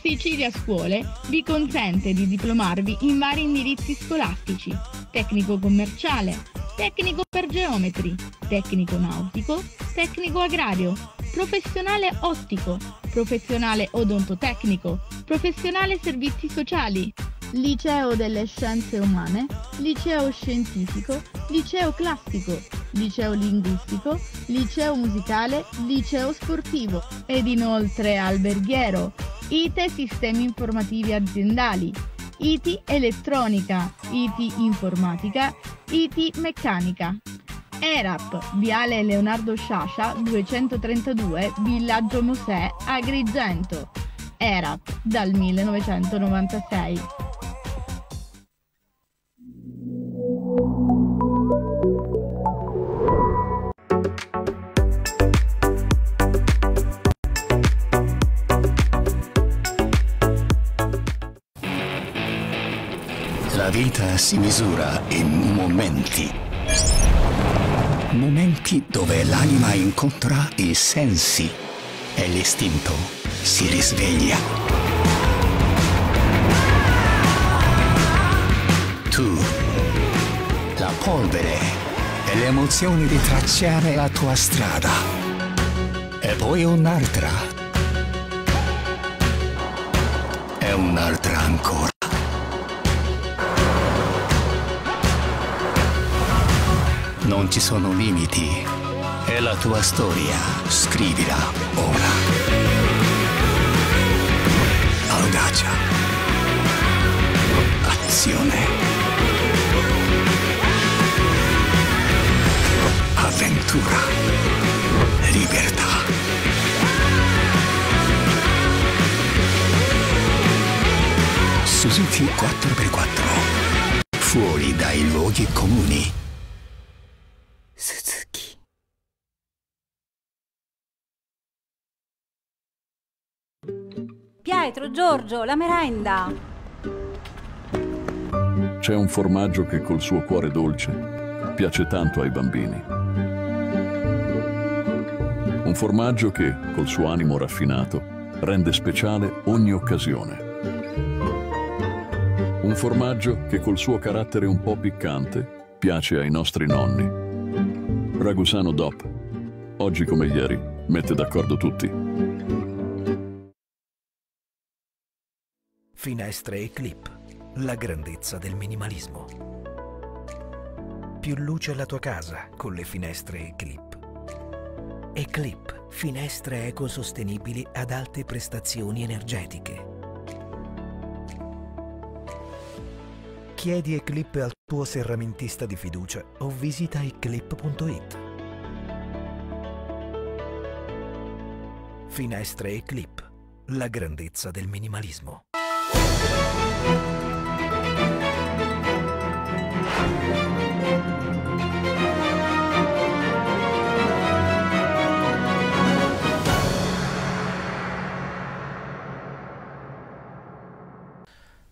Sicilia Scuole vi consente di diplomarvi in vari indirizzi scolastici, tecnico commerciale, tecnico per geometri, tecnico nautico, tecnico agrario, professionale ottico, professionale odontotecnico, professionale servizi sociali, liceo delle scienze umane, liceo scientifico, liceo classico, liceo linguistico, liceo musicale, liceo sportivo ed inoltre alberghiero, ITE sistemi informativi aziendali, IT elettronica, IT informatica, IT meccanica. ERAP, Viale Leonardo Sciascia 232, Villaggio Mosè, Agrigento. ERAP dal 1996. La vita si misura in momenti. Momenti dove l'anima incontra i sensi e l'istinto si risveglia. Tu, la polvere e le emozioni di tracciare la tua strada. E poi un'altra. E un'altra ancora. Non ci sono limiti. È la tua storia. Scrivila ora. Audacia. Azione. Avventura. Libertà. Suzuki 4x4. Fuori dai luoghi comuni. Suzuki. Pietro, Giorgio, la merenda. C'è un formaggio che col suo cuore dolce piace tanto ai bambini. Un formaggio che, col suo animo raffinato, rende speciale ogni occasione. Un formaggio che col suo carattere un po' piccante piace ai nostri nonni. Ragusano DOP. Oggi come ieri mette d'accordo tutti. Finestre e clip. La grandezza del minimalismo. Più luce alla tua casa con le finestre e clip. Eclip, finestre ecosostenibili ad alte prestazioni energetiche. Chiedi Eclip al tuo serramentista di fiducia o visita eclip.it. Finestre e clip. La grandezza del minimalismo.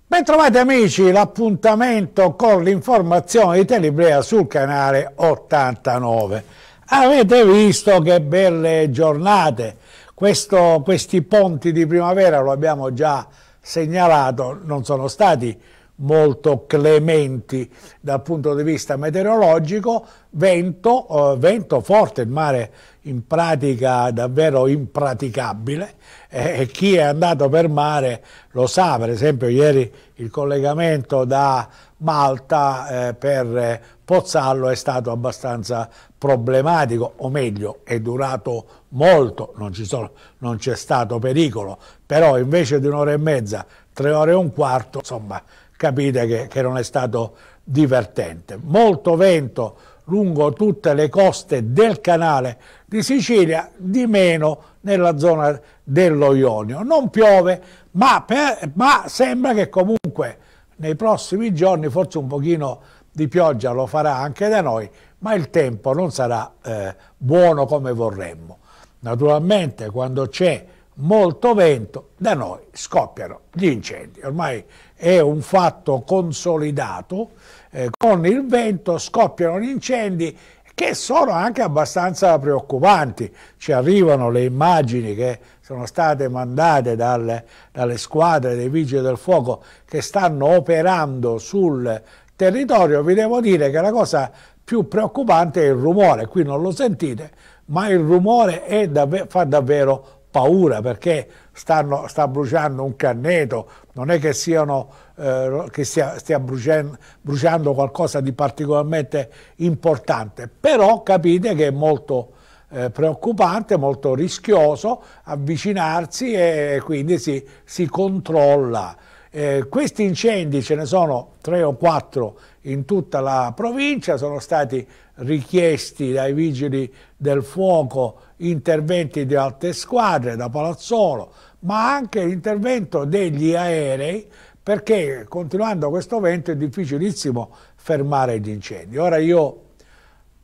Bentrovati amici, l'appuntamento con l'informazione di Telebrea sul canale 89. Avete visto che belle giornate, Questo- questi ponti di primavera lo abbiamo già segnalato, non sono stati molto clementi dal punto di vista meteorologico, vento, eh, vento forte, il mare in pratica davvero impraticabile. Eh, e chi è andato per mare lo sa, per esempio ieri il collegamento da Malta eh, per eh, Pozzallo è stato abbastanza problematico, o meglio è durato molto, non c'è stato pericolo, però invece di un'ora e mezza, tre ore e un quarto, insomma capite che, che non è stato divertente. Molto vento lungo tutte le coste del canale di Sicilia, di meno nella zona dello Ionio. Non piove, ma, per- ma sembra che comunque nei prossimi giorni forse un pochino di pioggia lo farà anche da noi, ma il tempo non sarà eh, buono come vorremmo. Naturalmente quando c'è molto vento da noi scoppiano gli incendi, ormai è un fatto consolidato, eh, con il vento scoppiano gli incendi che sono anche abbastanza preoccupanti, ci arrivano le immagini che sono state mandate dalle, dalle squadre dei vigili del fuoco che stanno operando sul territorio, vi devo dire che la cosa più preoccupante è il rumore, qui non lo sentite, ma il rumore davvero, fa davvero paura perché stanno, sta bruciando un canneto, non è che, siano, eh, che stia, stia bruciando, bruciando, qualcosa di particolarmente importante, però capite che è molto eh, preoccupante, molto rischioso avvicinarsi e quindi si, si controlla. Eh, questi incendi ce ne sono tre o quattro in tutta la provincia, sono stati richiesti dai vigili del fuoco interventi di alte squadre da Palazzolo, ma anche l'intervento degli aerei perché continuando questo vento è difficilissimo fermare gli incendi. Ora io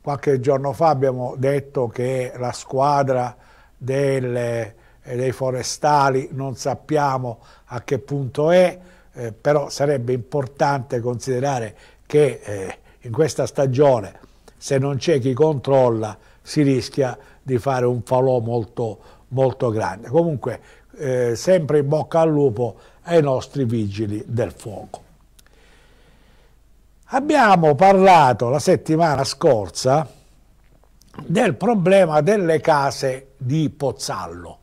qualche giorno fa abbiamo detto che la squadra delle, dei forestali non sappiamo a che punto è, eh, però sarebbe importante considerare che eh, in questa stagione se non c'è chi controlla si rischia di fare un falò molto, molto grande. Comunque eh, sempre in bocca al lupo ai nostri vigili del fuoco. Abbiamo parlato la settimana scorsa del problema delle case di Pozzallo.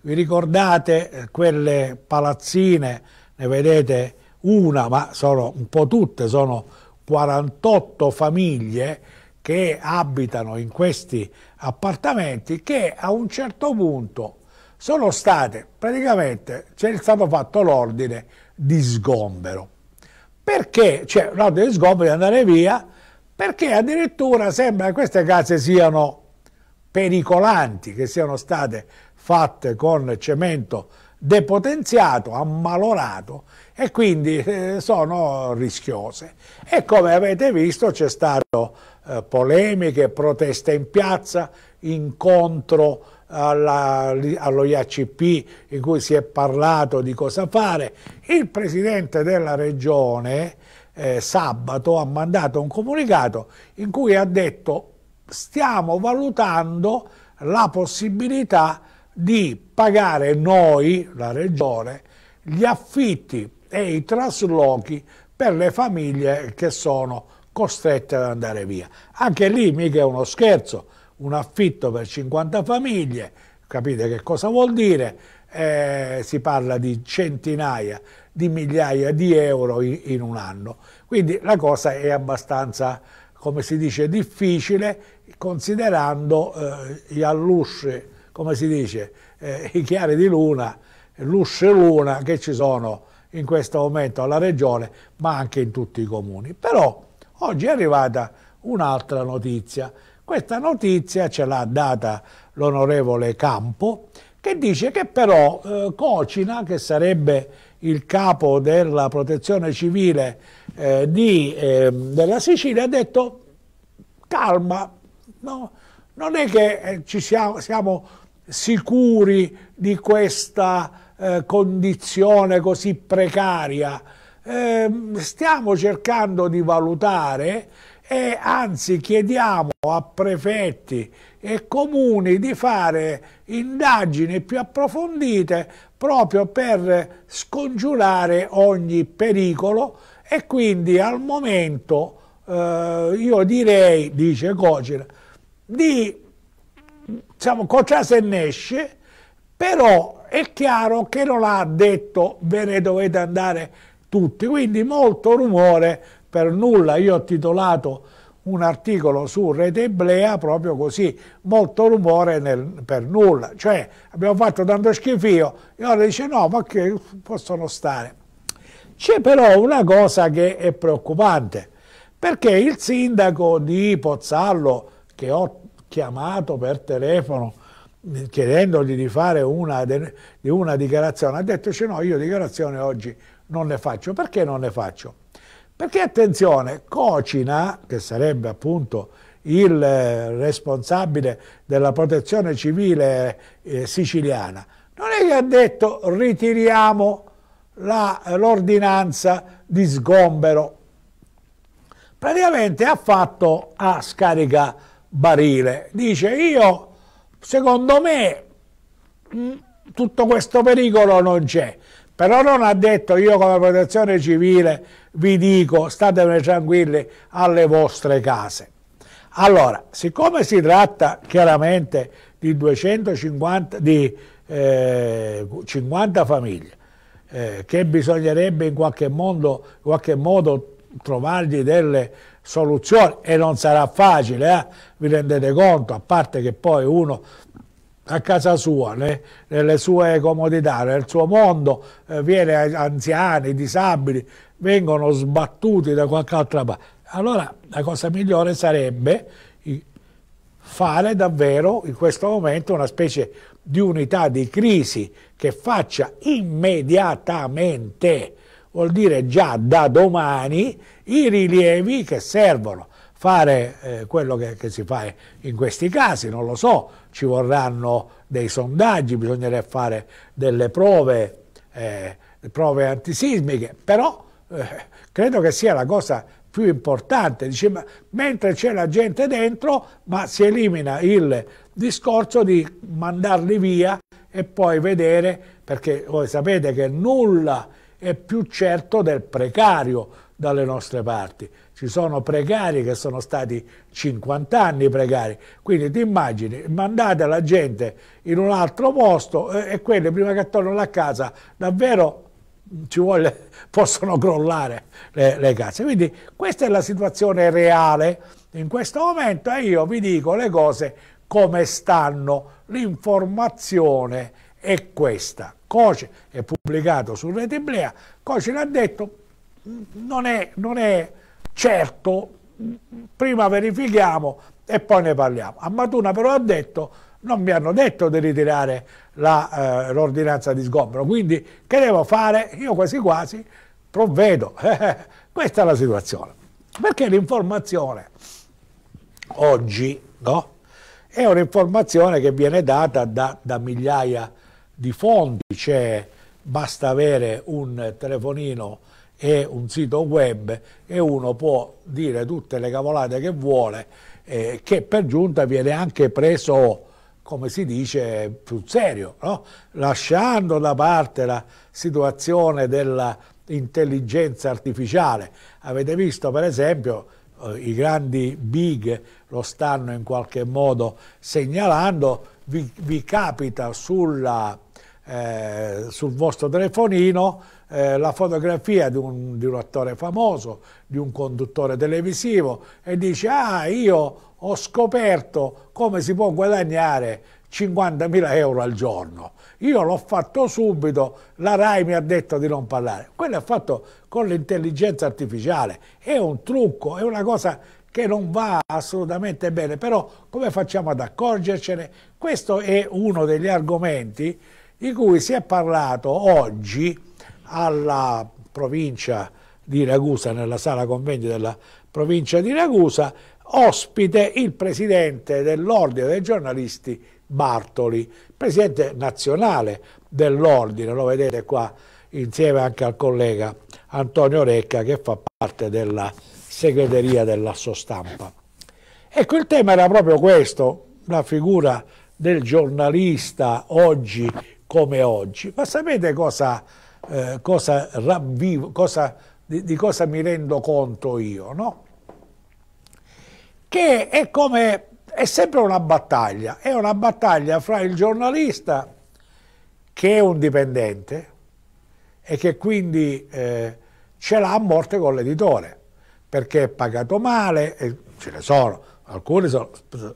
Vi ricordate eh, quelle palazzine, ne vedete una, ma sono un po' tutte, sono 48 famiglie che abitano in questi appartamenti che a un certo punto sono state praticamente c'è stato fatto l'ordine di sgombero perché cioè l'ordine di sgombero di andare via perché addirittura sembra che queste case siano pericolanti che siano state fatte con cemento depotenziato, ammalorato e quindi eh, sono rischiose. E come avete visto c'è stato eh, polemiche, proteste in piazza, incontro alla, allo IACP in cui si è parlato di cosa fare. Il Presidente della Regione eh, sabato ha mandato un comunicato in cui ha detto stiamo valutando la possibilità di pagare noi, la Regione, gli affitti e i traslochi per le famiglie che sono costrette ad andare via. Anche lì mica è uno scherzo, un affitto per 50 famiglie, capite che cosa vuol dire? Eh, si parla di centinaia di migliaia di euro in, in un anno. Quindi la cosa è abbastanza, come si dice, difficile considerando eh, gli allusci, come si dice, eh, i chiari di luna, lusce luna che ci sono in questo momento alla regione, ma anche in tutti i comuni. Però Oggi è arrivata un'altra notizia. Questa notizia ce l'ha data l'onorevole Campo, che dice che però eh, Cocina, che sarebbe il capo della protezione civile eh, di, eh, della Sicilia, ha detto calma, no? non è che eh, ci siamo, siamo sicuri di questa eh, condizione così precaria, stiamo cercando di valutare e anzi chiediamo a prefetti e comuni di fare indagini più approfondite proprio per scongiurare ogni pericolo e quindi al momento eh, io direi, dice Cocina, di diciamo, cocciase e nesce, però è chiaro che non ha detto ve ne dovete andare tutti, quindi molto rumore per nulla. Io ho titolato un articolo su Rete Eblea proprio così, molto rumore nel, per nulla, cioè abbiamo fatto tanto schifio e ora dice no, ma che possono stare. C'è però una cosa che è preoccupante, perché il sindaco di Pozzallo, che ho chiamato per telefono chiedendogli di fare una, una dichiarazione, ha detto no, io dichiarazione oggi non ne faccio. Perché non ne faccio? Perché attenzione, Cocina, che sarebbe appunto il eh, responsabile della protezione civile eh, siciliana, non è che ha detto ritiriamo l'ordinanza di sgombero. Praticamente ha fatto a scarica barile. Dice io, secondo me, mh, mm, tutto questo pericolo non c'è. Però non ha detto io come protezione civile vi dico statevene tranquilli alle vostre case. Allora, siccome si tratta chiaramente di 250 di eh, 50 famiglie eh, che bisognerebbe in qualche modo, in qualche modo trovargli delle soluzioni e non sarà facile, eh? vi rendete conto, a parte che poi uno a casa sua, né? nelle sue comodità, nel suo mondo, eh, viene anziani, disabili, vengono sbattuti da qualche altra parte. Allora la cosa migliore sarebbe fare davvero in questo momento una specie di unità di crisi che faccia immediatamente, vuol dire già da domani, i rilievi che servono fare eh, quello che, che, si fa in questi casi, non lo so, ci vorranno dei sondaggi, bisognerebbe fare delle prove, eh, prove antisismiche, però eh, credo che sia la cosa più importante, dice, ma, mentre c'è la gente dentro, ma si elimina il discorso di mandarli via e poi vedere, perché voi sapete che nulla è più certo del precario dalle nostre parti ci sono precari che sono stati 50 anni precari, quindi ti immagini, mandate la gente in un altro posto e, e quelli prima che tornano a casa davvero ci vuole, possono crollare le, le case. Quindi questa è la situazione reale in questo momento e io vi dico le cose come stanno, l'informazione è questa. Coce è pubblicato su Rete Iblea, Coce l'ha detto, non è, non è Certo, prima verifichiamo e poi ne parliamo. A Matuna però ha detto, non mi hanno detto di ritirare eh, l'ordinanza eh, di sgombero, quindi che devo fare? Io quasi quasi provvedo. Questa è la situazione. Perché l'informazione oggi no? è un'informazione che viene data da, da migliaia di fonti, cioè basta avere un telefonino è un sito web e uno può dire tutte le cavolate che vuole, eh, che per giunta viene anche preso, come si dice, sul serio, no? lasciando da parte la situazione dell'intelligenza artificiale. Avete visto per esempio eh, i grandi big lo stanno in qualche modo segnalando, vi, vi capita sulla, eh, sul vostro telefonino eh, la fotografia di un, di un, attore famoso, di un conduttore televisivo e dice ah io ho scoperto come si può guadagnare 50.000 euro al giorno. Io l'ho fatto subito, la RAI mi ha detto di non parlare. Quello è fatto con l'intelligenza artificiale, è un trucco, è una cosa che non va assolutamente bene, però come facciamo ad accorgercene? Questo è uno degli argomenti di cui si è parlato oggi alla provincia di Ragusa, nella sala convegni della provincia di Ragusa, ospite il presidente dell'Ordine dei giornalisti Bartoli, presidente nazionale dell'Ordine, lo vedete qua insieme anche al collega Antonio Recca che fa parte della segreteria dell'Asso Stampa. Ecco, il tema era proprio questo, la figura del giornalista oggi come oggi. Ma sapete cosa eh, cosa ravvivo, cosa, di, di, cosa mi rendo conto io, no? Che è come, è sempre una battaglia, è una battaglia fra il giornalista che è un dipendente e che quindi eh, ce l'ha a morte con l'editore, perché è pagato male, ce ne sono, alcuni sono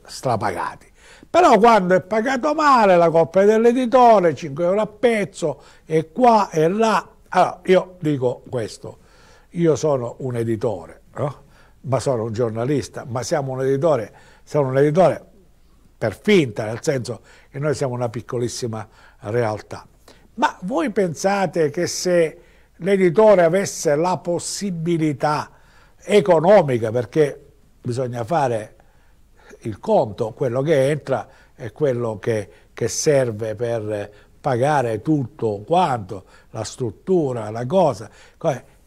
strapagati, però quando è pagato male la colpa è dell'editore, 5 euro a pezzo, e qua e là. Allora, io dico questo, io sono un editore, no? ma sono un giornalista, ma siamo un editore, siamo un editore per finta, nel senso che noi siamo una piccolissima realtà. Ma voi pensate che se l'editore avesse la possibilità economica, perché bisogna fare il conto, quello che entra è quello che, che serve per pagare tutto quanto, la struttura, la cosa.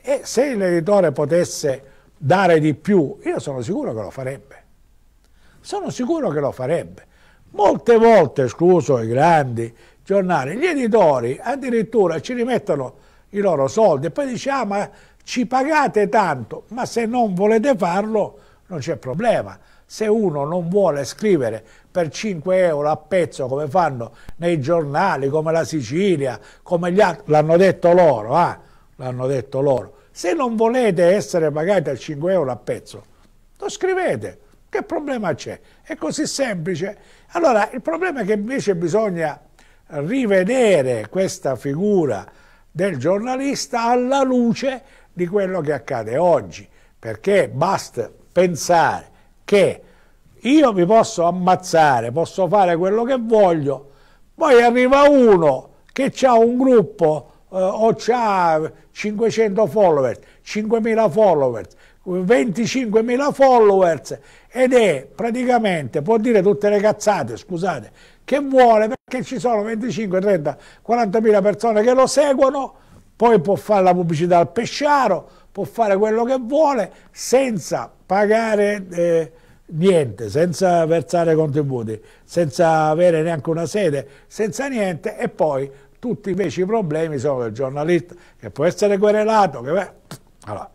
E se l'editore potesse dare di più, io sono sicuro che lo farebbe. Sono sicuro che lo farebbe. Molte volte, escluso i grandi giornali. Gli editori addirittura ci rimettono i loro soldi e poi dice ah ma ci pagate tanto, ma se non volete farlo non c'è problema. Se uno non vuole scrivere per 5 euro a pezzo come fanno nei giornali, come la Sicilia, come gli altri, l'hanno detto loro, ah, l'hanno detto loro. Se non volete essere pagati a 5 euro a pezzo, lo scrivete. Che problema c'è? È così semplice. Allora, il problema è che invece bisogna rivedere questa figura del giornalista alla luce di quello che accade oggi, perché basta pensare che io mi posso ammazzare, posso fare quello che voglio, poi arriva uno che ha un gruppo eh, o ha 500 followers, 5.000 followers, 25.000 followers ed è praticamente, può dire tutte le cazzate, scusate, che vuole perché ci sono 25, 30, 40.000 persone che lo seguono, poi può fare la pubblicità al pesciaro, può fare quello che vuole senza pagare eh, niente, senza versare contributi, senza avere neanche una sede, senza niente e poi tutti invece i problemi sono del giornalista che può essere querelato. Che... Allora,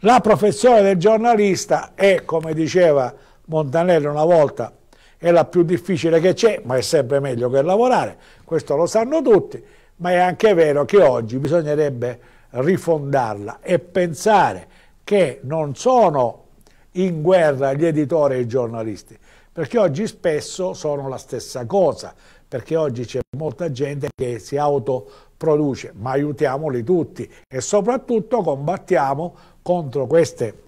la professione del giornalista è, come diceva Montanelli una volta, è la più difficile che c'è, ma è sempre meglio che lavorare, questo lo sanno tutti, ma è anche vero che oggi bisognerebbe rifondarla e pensare che non sono in guerra gli editori e i giornalisti, perché oggi spesso sono la stessa cosa, perché oggi c'è molta gente che si autoproduce, ma aiutiamoli tutti e soprattutto combattiamo contro queste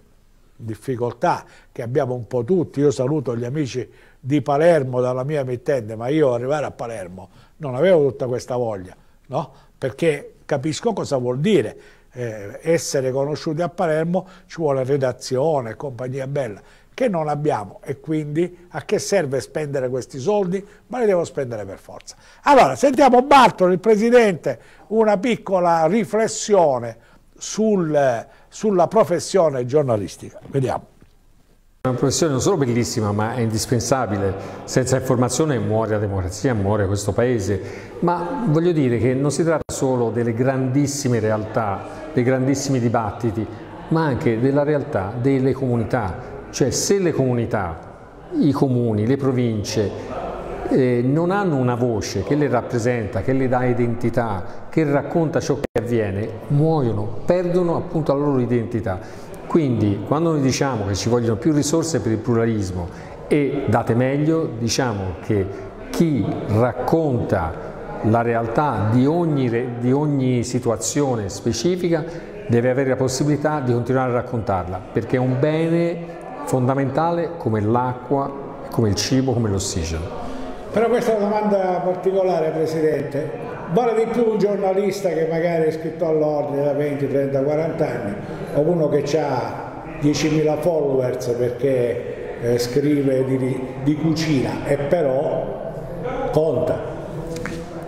difficoltà che abbiamo un po' tutti. Io saluto gli amici di Palermo dalla mia mittente, ma io arrivare a Palermo non avevo tutta questa voglia, no? perché capisco cosa vuol dire eh, essere conosciuti a Palermo, ci vuole redazione, compagnia bella, che non abbiamo e quindi a che serve spendere questi soldi? Ma li devo spendere per forza. Allora, sentiamo Bartolo, il Presidente, una piccola riflessione sul, sulla professione giornalistica. Vediamo. È una professione non solo bellissima ma è indispensabile, senza informazione muore la democrazia, muore questo paese, ma voglio dire che non si tratta solo delle grandissime realtà, dei grandissimi dibattiti, ma anche della realtà delle comunità, cioè se le comunità, i comuni, le province eh, non hanno una voce che le rappresenta, che le dà identità, che racconta ciò che avviene, muoiono, perdono appunto la loro identità. Quindi quando noi diciamo che ci vogliono più risorse per il pluralismo e date meglio, diciamo che chi racconta la realtà di ogni, di ogni situazione specifica deve avere la possibilità di continuare a raccontarla, perché è un bene fondamentale come l'acqua, come il cibo, come l'ossigeno. Però questa è una domanda particolare Presidente, vale di più un giornalista che magari è iscritto all'ordine da 20, 30, 40 anni o uno che ha 10.000 followers perché eh, scrive di, di cucina e però conta.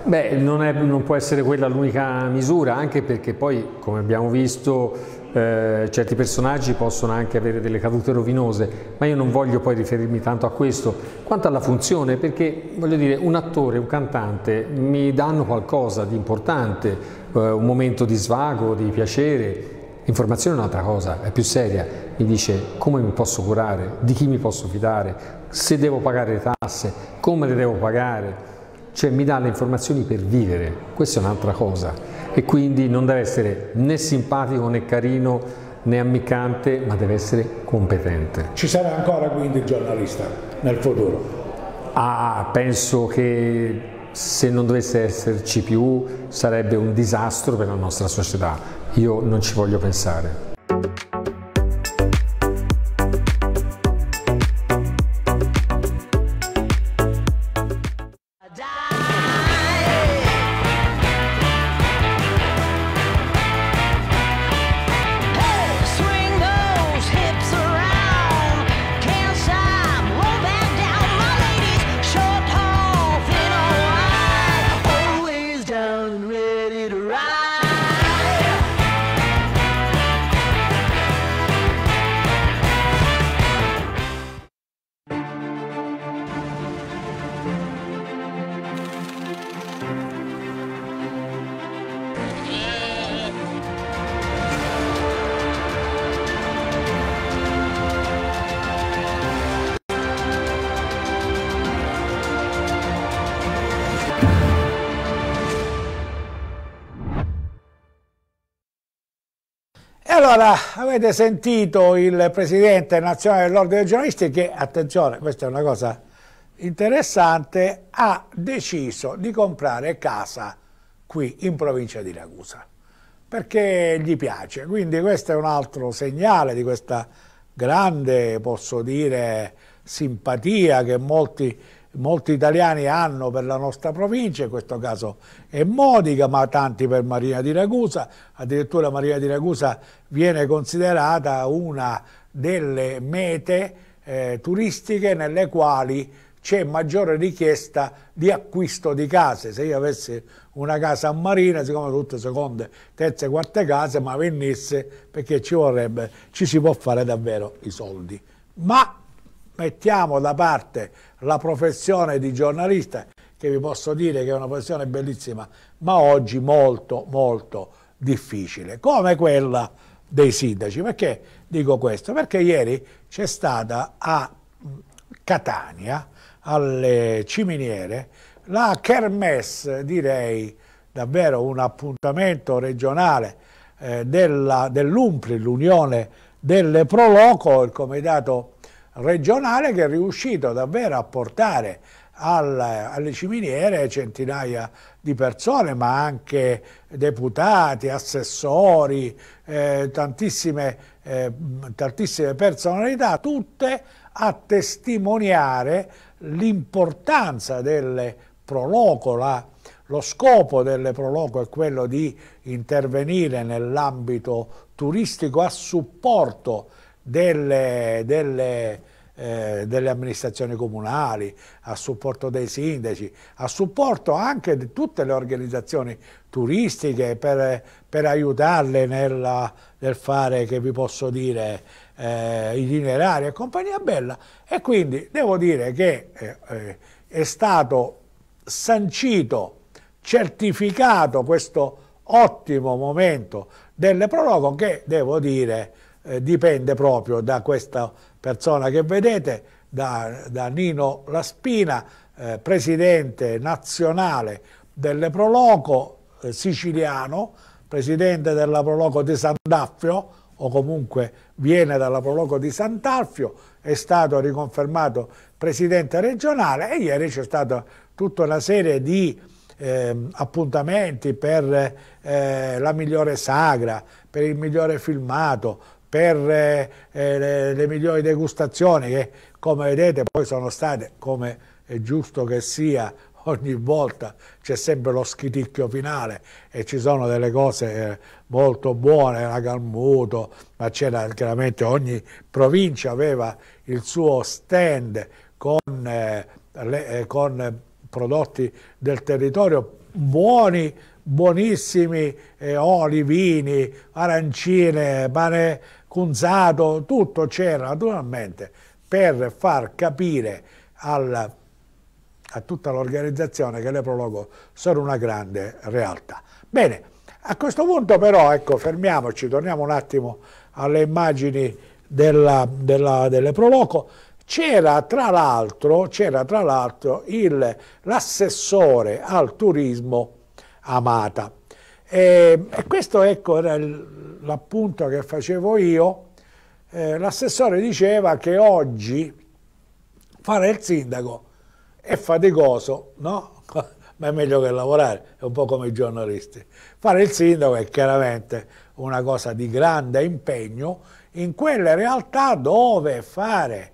Beh, non, è, non, può essere quella l'unica misura, anche perché poi, come abbiamo visto, eh, certi personaggi possono anche avere delle cadute rovinose, ma io non voglio poi riferirmi tanto a questo, quanto alla funzione, perché voglio dire, un attore, un cantante mi danno qualcosa di importante, eh, un momento di svago, di piacere, L'informazione è un'altra cosa, è più seria, mi dice come mi posso curare, di chi mi posso fidare, se devo pagare le tasse, come le devo pagare, cioè mi dà le informazioni per vivere, questa è un'altra cosa e quindi non deve essere né simpatico né carino né ammiccante, ma deve essere competente. Ci sarà ancora quindi il giornalista nel futuro? Ah, penso che se non dovesse esserci più sarebbe un disastro per la nostra società. Io non ci voglio pensare. Allora avete sentito il presidente nazionale dell'ordine dei giornalisti che, attenzione, questa è una cosa interessante, ha deciso di comprare casa qui in provincia di Ragusa perché gli piace. Quindi questo è un altro segnale di questa grande, posso dire, simpatia che molti, molti italiani hanno per la nostra provincia, in questo caso è Modica, ma tanti per Marina di Ragusa, addirittura Marina di Ragusa viene considerata una delle mete eh, turistiche nelle quali c'è maggiore richiesta di acquisto di case. Se io avessi una casa a Marina, siccome tutte seconde, terze, quarte case, ma venisse perché ci vorrebbe, ci si può fare davvero i soldi. Ma mettiamo da parte la professione di giornalista, che vi posso dire che è una professione bellissima, ma oggi molto, molto difficile, come quella dei sindaci. Perché dico questo? Perché ieri c'è stata a Catania, alle ciminiere, la Kermesse, direi davvero un appuntamento regionale eh, dell'UMPRI, l'Unione delle Proloco, il comitato regionale che è riuscito davvero a portare al, alle ciminiere centinaia di persone, ma anche deputati, assessori, eh, tantissime, eh, tantissime personalità, tutte a testimoniare l'importanza delle proloco, la, lo scopo delle proloco è quello di intervenire nell'ambito turistico a supporto delle, delle, eh, delle, amministrazioni comunali, a supporto dei sindaci, a supporto anche di tutte le organizzazioni turistiche per, per aiutarle nella, nel fare, che vi posso dire, eh, itinerari e compagnia bella. E quindi devo dire che eh, eh, è stato sancito, certificato questo ottimo momento delle prologo che devo dire eh, dipende proprio da questa persona che vedete, da, da Nino Laspina, eh, presidente nazionale delle Proloco eh, siciliano, presidente della Proloco di Sant'Affio, o comunque viene dalla Proloco di Sant'Alfio, è stato riconfermato presidente regionale e ieri c'è stata tutta una serie di eh, appuntamenti per eh, la migliore sagra, per il migliore filmato, per eh, le, le, migliori degustazioni che come vedete poi sono state, come è giusto che sia, ogni volta c'è sempre lo schiticchio finale e ci sono delle cose eh, molto buone, la Calmuto, ma c'era chiaramente ogni provincia aveva il suo stand con, eh, le, eh, con prodotti del territorio buoni, buonissimi, eh, oli, vini, arancine, pane cunzato, tutto c'era naturalmente per far capire al a tutta l'organizzazione che le Prologo sono una grande realtà. Bene, a questo punto però, ecco, fermiamoci, torniamo un attimo alle immagini della, della, delle Proloco. C'era tra l'altro l'assessore al turismo Amata. E, e questo ecco, era l'appunto che facevo io. Eh, l'assessore diceva che oggi fare il sindaco è faticoso, no? Ma è meglio che lavorare, è un po' come i giornalisti. Fare il sindaco è chiaramente una cosa di grande impegno in quelle realtà dove fare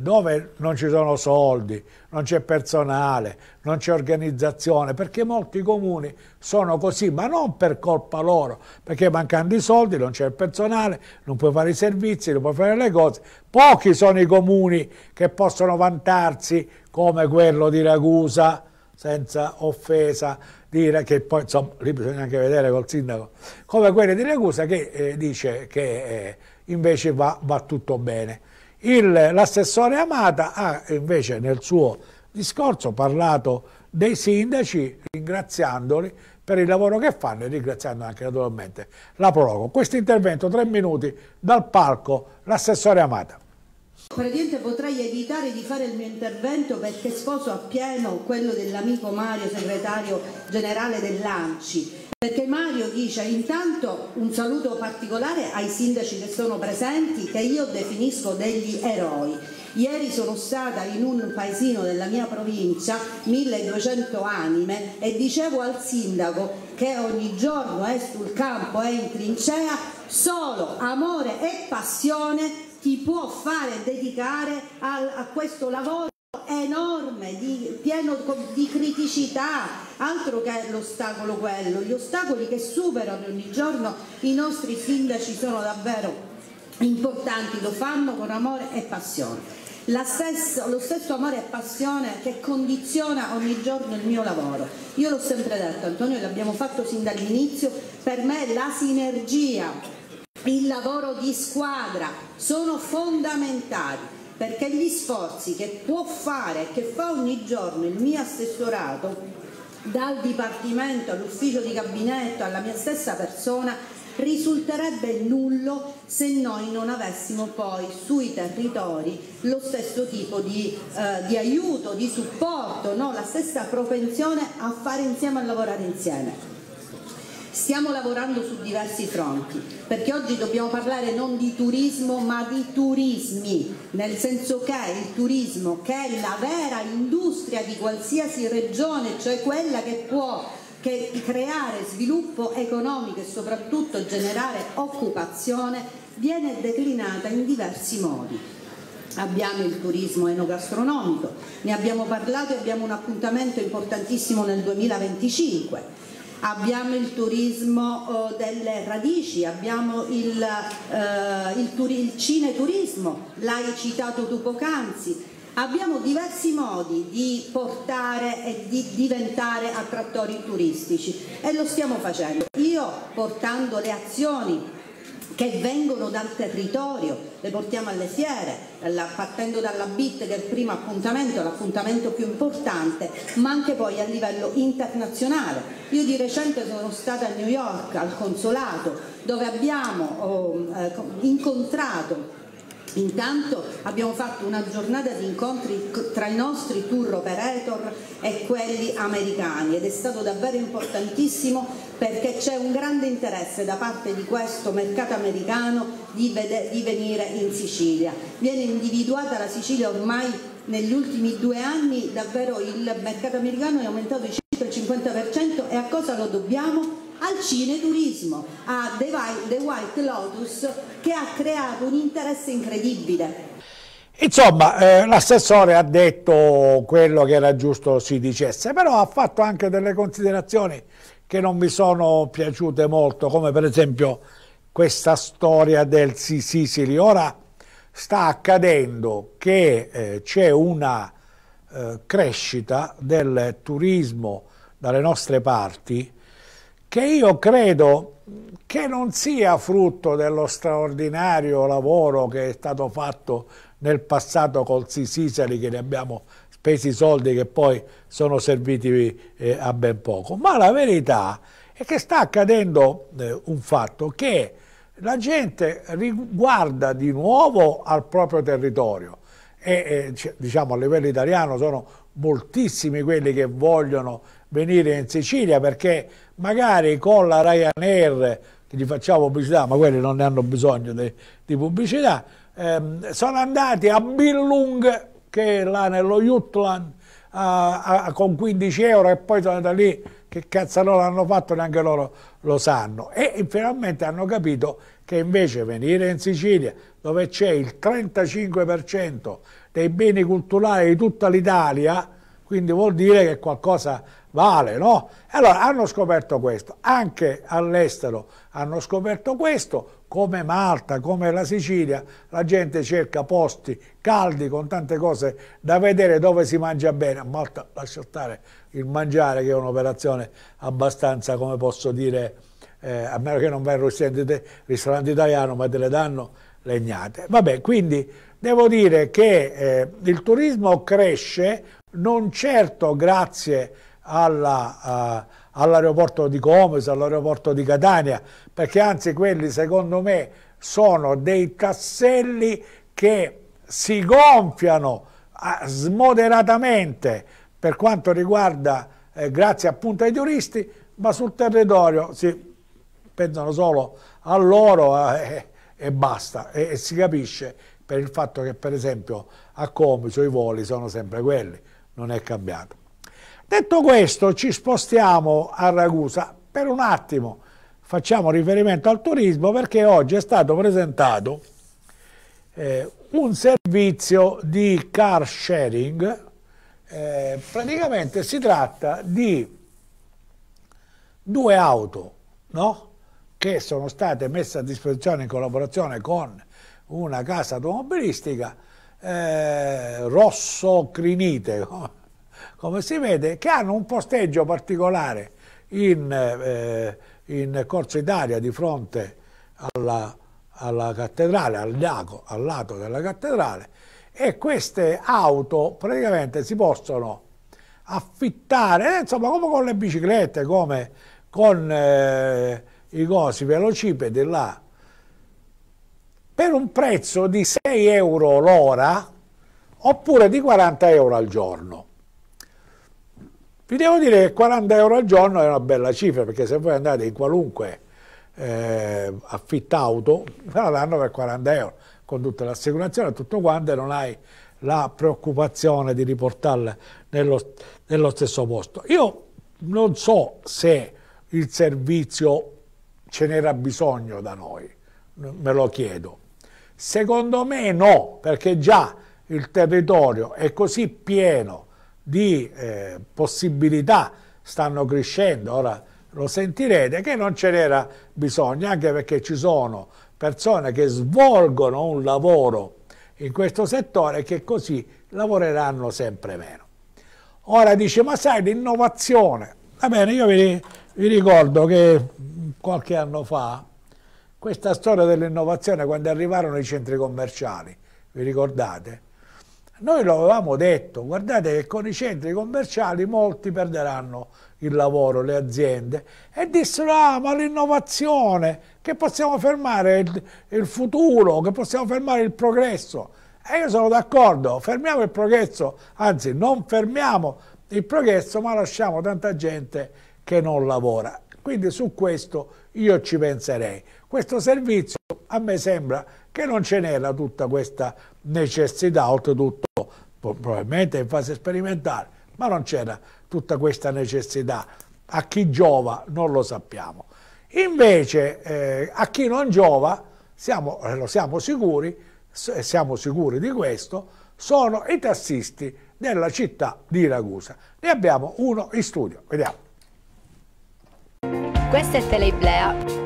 dove non ci sono soldi, non c'è personale, non c'è organizzazione, perché molti comuni sono così, ma non per colpa loro, perché mancando i soldi non c'è il personale, non puoi fare i servizi, non puoi fare le cose. Pochi sono i comuni che possono vantarsi come quello di Ragusa, senza offesa, dire che poi, insomma, lì bisogna anche vedere col sindaco, come quelli di Ragusa che eh, dice che eh, invece va, va tutto bene. L'assessore Amata ha invece nel suo discorso parlato dei sindaci ringraziandoli per il lavoro che fanno e ringraziando anche naturalmente la Prologo. Questo intervento, tre minuti dal palco, l'assessore Amata. Presidente potrei evitare di fare il mio intervento perché sposo appieno quello dell'amico Mario, segretario generale dell'ANCI. Perché Mario dice intanto un saluto particolare ai sindaci che sono presenti che io definisco degli eroi. Ieri sono stata in un paesino della mia provincia, 1200 anime, e dicevo al sindaco che ogni giorno è sul campo, è in trincea, solo amore e passione ti può fare dedicare a, a questo lavoro enorme, di, pieno di criticità, altro che l'ostacolo quello, gli ostacoli che superano ogni giorno i nostri sindaci sono davvero importanti, lo fanno con amore e passione. Stessa, lo stesso amore e passione che condiziona ogni giorno il mio lavoro. Io l'ho sempre detto, Antonio, l'abbiamo fatto sin dall'inizio, per me la sinergia, il lavoro di squadra sono fondamentali perché gli sforzi che può fare, che fa ogni giorno il mio assessorato, dal Dipartimento all'ufficio di gabinetto, alla mia stessa persona, risulterebbe nullo se noi non avessimo poi sui territori lo stesso tipo di, eh, di aiuto, di supporto, no? la stessa propensione a fare insieme, a lavorare insieme. Stiamo lavorando su diversi fronti, perché oggi dobbiamo parlare non di turismo ma di turismi, nel senso che il turismo, che è la vera industria di qualsiasi regione, cioè quella che può che creare sviluppo economico e soprattutto generare occupazione, viene declinata in diversi modi. Abbiamo il turismo enogastronomico, ne abbiamo parlato e abbiamo un appuntamento importantissimo nel 2025 abbiamo il turismo eh, delle radici, abbiamo il, eh, il, il cineturismo, l'hai citato tu poc'anzi, abbiamo diversi modi di portare e di diventare attrattori turistici e lo stiamo facendo. Io portando le azioni che vengono dal territorio, le portiamo alle fiere, partendo dalla BIT che è il primo appuntamento, l'appuntamento più importante, ma anche poi a livello internazionale. Io di recente sono stata a New York al consolato dove abbiamo oh, eh, incontrato Intanto abbiamo fatto una giornata di incontri tra i nostri tour operator e quelli americani ed è stato davvero importantissimo perché c'è un grande interesse da parte di questo mercato americano di, di venire in Sicilia. Viene individuata la Sicilia ormai negli ultimi due anni, davvero il mercato americano è aumentato di circa il 50% e a cosa lo dobbiamo? Al cineturismo, a The White Lotus che ha creato un interesse incredibile. Insomma, eh, l'assessore ha detto quello che era giusto si dicesse, però ha fatto anche delle considerazioni che non mi sono piaciute molto, come per esempio questa storia del Sicily. Ora sta accadendo che eh, c'è una eh, crescita del turismo dalle nostre parti che io credo che non sia frutto dello straordinario lavoro che è stato fatto nel passato col Sisali che ne abbiamo spesi soldi che poi sono serviti eh, a ben poco, ma la verità è che sta accadendo eh, un fatto che la gente riguarda di nuovo al proprio territorio. E eh, diciamo a livello italiano sono moltissimi quelli che vogliono venire in Sicilia perché magari con la Ryanair che gli facciamo pubblicità ma quelli non ne hanno bisogno di, di pubblicità ehm, sono andati a Billung che è là nello Jutland a, a, con 15 euro e poi sono andati lì che cazzo loro hanno fatto neanche loro lo sanno. E finalmente hanno capito che invece venire in Sicilia dove c'è il 35% dei beni culturali di tutta l'Italia quindi vuol dire che qualcosa vale, no? Allora hanno scoperto questo, anche all'estero hanno scoperto questo, come Malta, come la Sicilia, la gente cerca posti caldi con tante cose da vedere dove si mangia bene, a Malta lascia stare il mangiare che è un'operazione abbastanza, come posso dire, eh, a meno che non vai al ristorante italiano, ma te le danno legnate. Vabbè, quindi devo dire che eh, il turismo cresce, non certo grazie alla, uh, all'aeroporto di Comes, all'aeroporto di Catania, perché anzi quelli secondo me sono dei tasselli che si gonfiano uh, smoderatamente per quanto riguarda, eh, grazie appunto ai turisti, ma sul territorio si pensano solo a loro eh, e basta e, e, si capisce per il fatto che per esempio a Comiso i voli sono sempre quelli, non è cambiato. Detto questo ci spostiamo a Ragusa. Per un attimo, facciamo riferimento al turismo perché oggi è stato presentato eh, un servizio di car sharing, eh, praticamente si tratta di due auto no? che sono state messe a disposizione in collaborazione con una casa automobilistica eh, rosso crinite come si vede che hanno un posteggio particolare in, eh, in Corso Italia di fronte alla, alla cattedrale, al lago, al lato della cattedrale e queste auto praticamente si possono affittare, eh, insomma come con le biciclette, come con eh, i cosi velocipedi là, per un prezzo di 6 euro l'ora oppure di 40 euro al giorno. Vi devo dire che 40 euro al giorno è una bella cifra perché se voi andate in qualunque eh, affittauto ve la danno per 40 euro con tutta l'assicurazione e tutto quanto e non hai la preoccupazione di riportarla nello, nello stesso posto. Io non so se il servizio ce n'era bisogno da noi, me lo chiedo. Secondo me no, perché già il territorio è così pieno di eh, possibilità, stanno crescendo, ora lo sentirete, che non ce n'era bisogno, anche perché ci sono persone che svolgono un lavoro in questo settore che così lavoreranno sempre meno. Ora dice, ma sai, l'innovazione, va bene, io vi, vi ricordo che qualche anno fa questa storia dell'innovazione, quando arrivarono i centri commerciali, vi ricordate? Noi lo avevamo detto, guardate che con i centri commerciali molti perderanno il lavoro, le aziende, e dissero, ah, ma l'innovazione, che possiamo fermare il, il, futuro, che possiamo fermare il progresso. E io sono d'accordo, fermiamo il progresso, anzi non fermiamo il progresso, ma lasciamo tanta gente che non lavora. Quindi su questo io ci penserei. Questo servizio a me sembra che non ce n'era tutta questa necessità, oltretutto probabilmente in fase sperimentale, ma non c'era tutta questa necessità. A chi giova non lo sappiamo. Invece eh, a chi non giova, siamo, eh, lo siamo sicuri, siamo sicuri di questo, sono i tassisti della città di Ragusa. Ne abbiamo uno in studio, vediamo. Questa è Teleiblea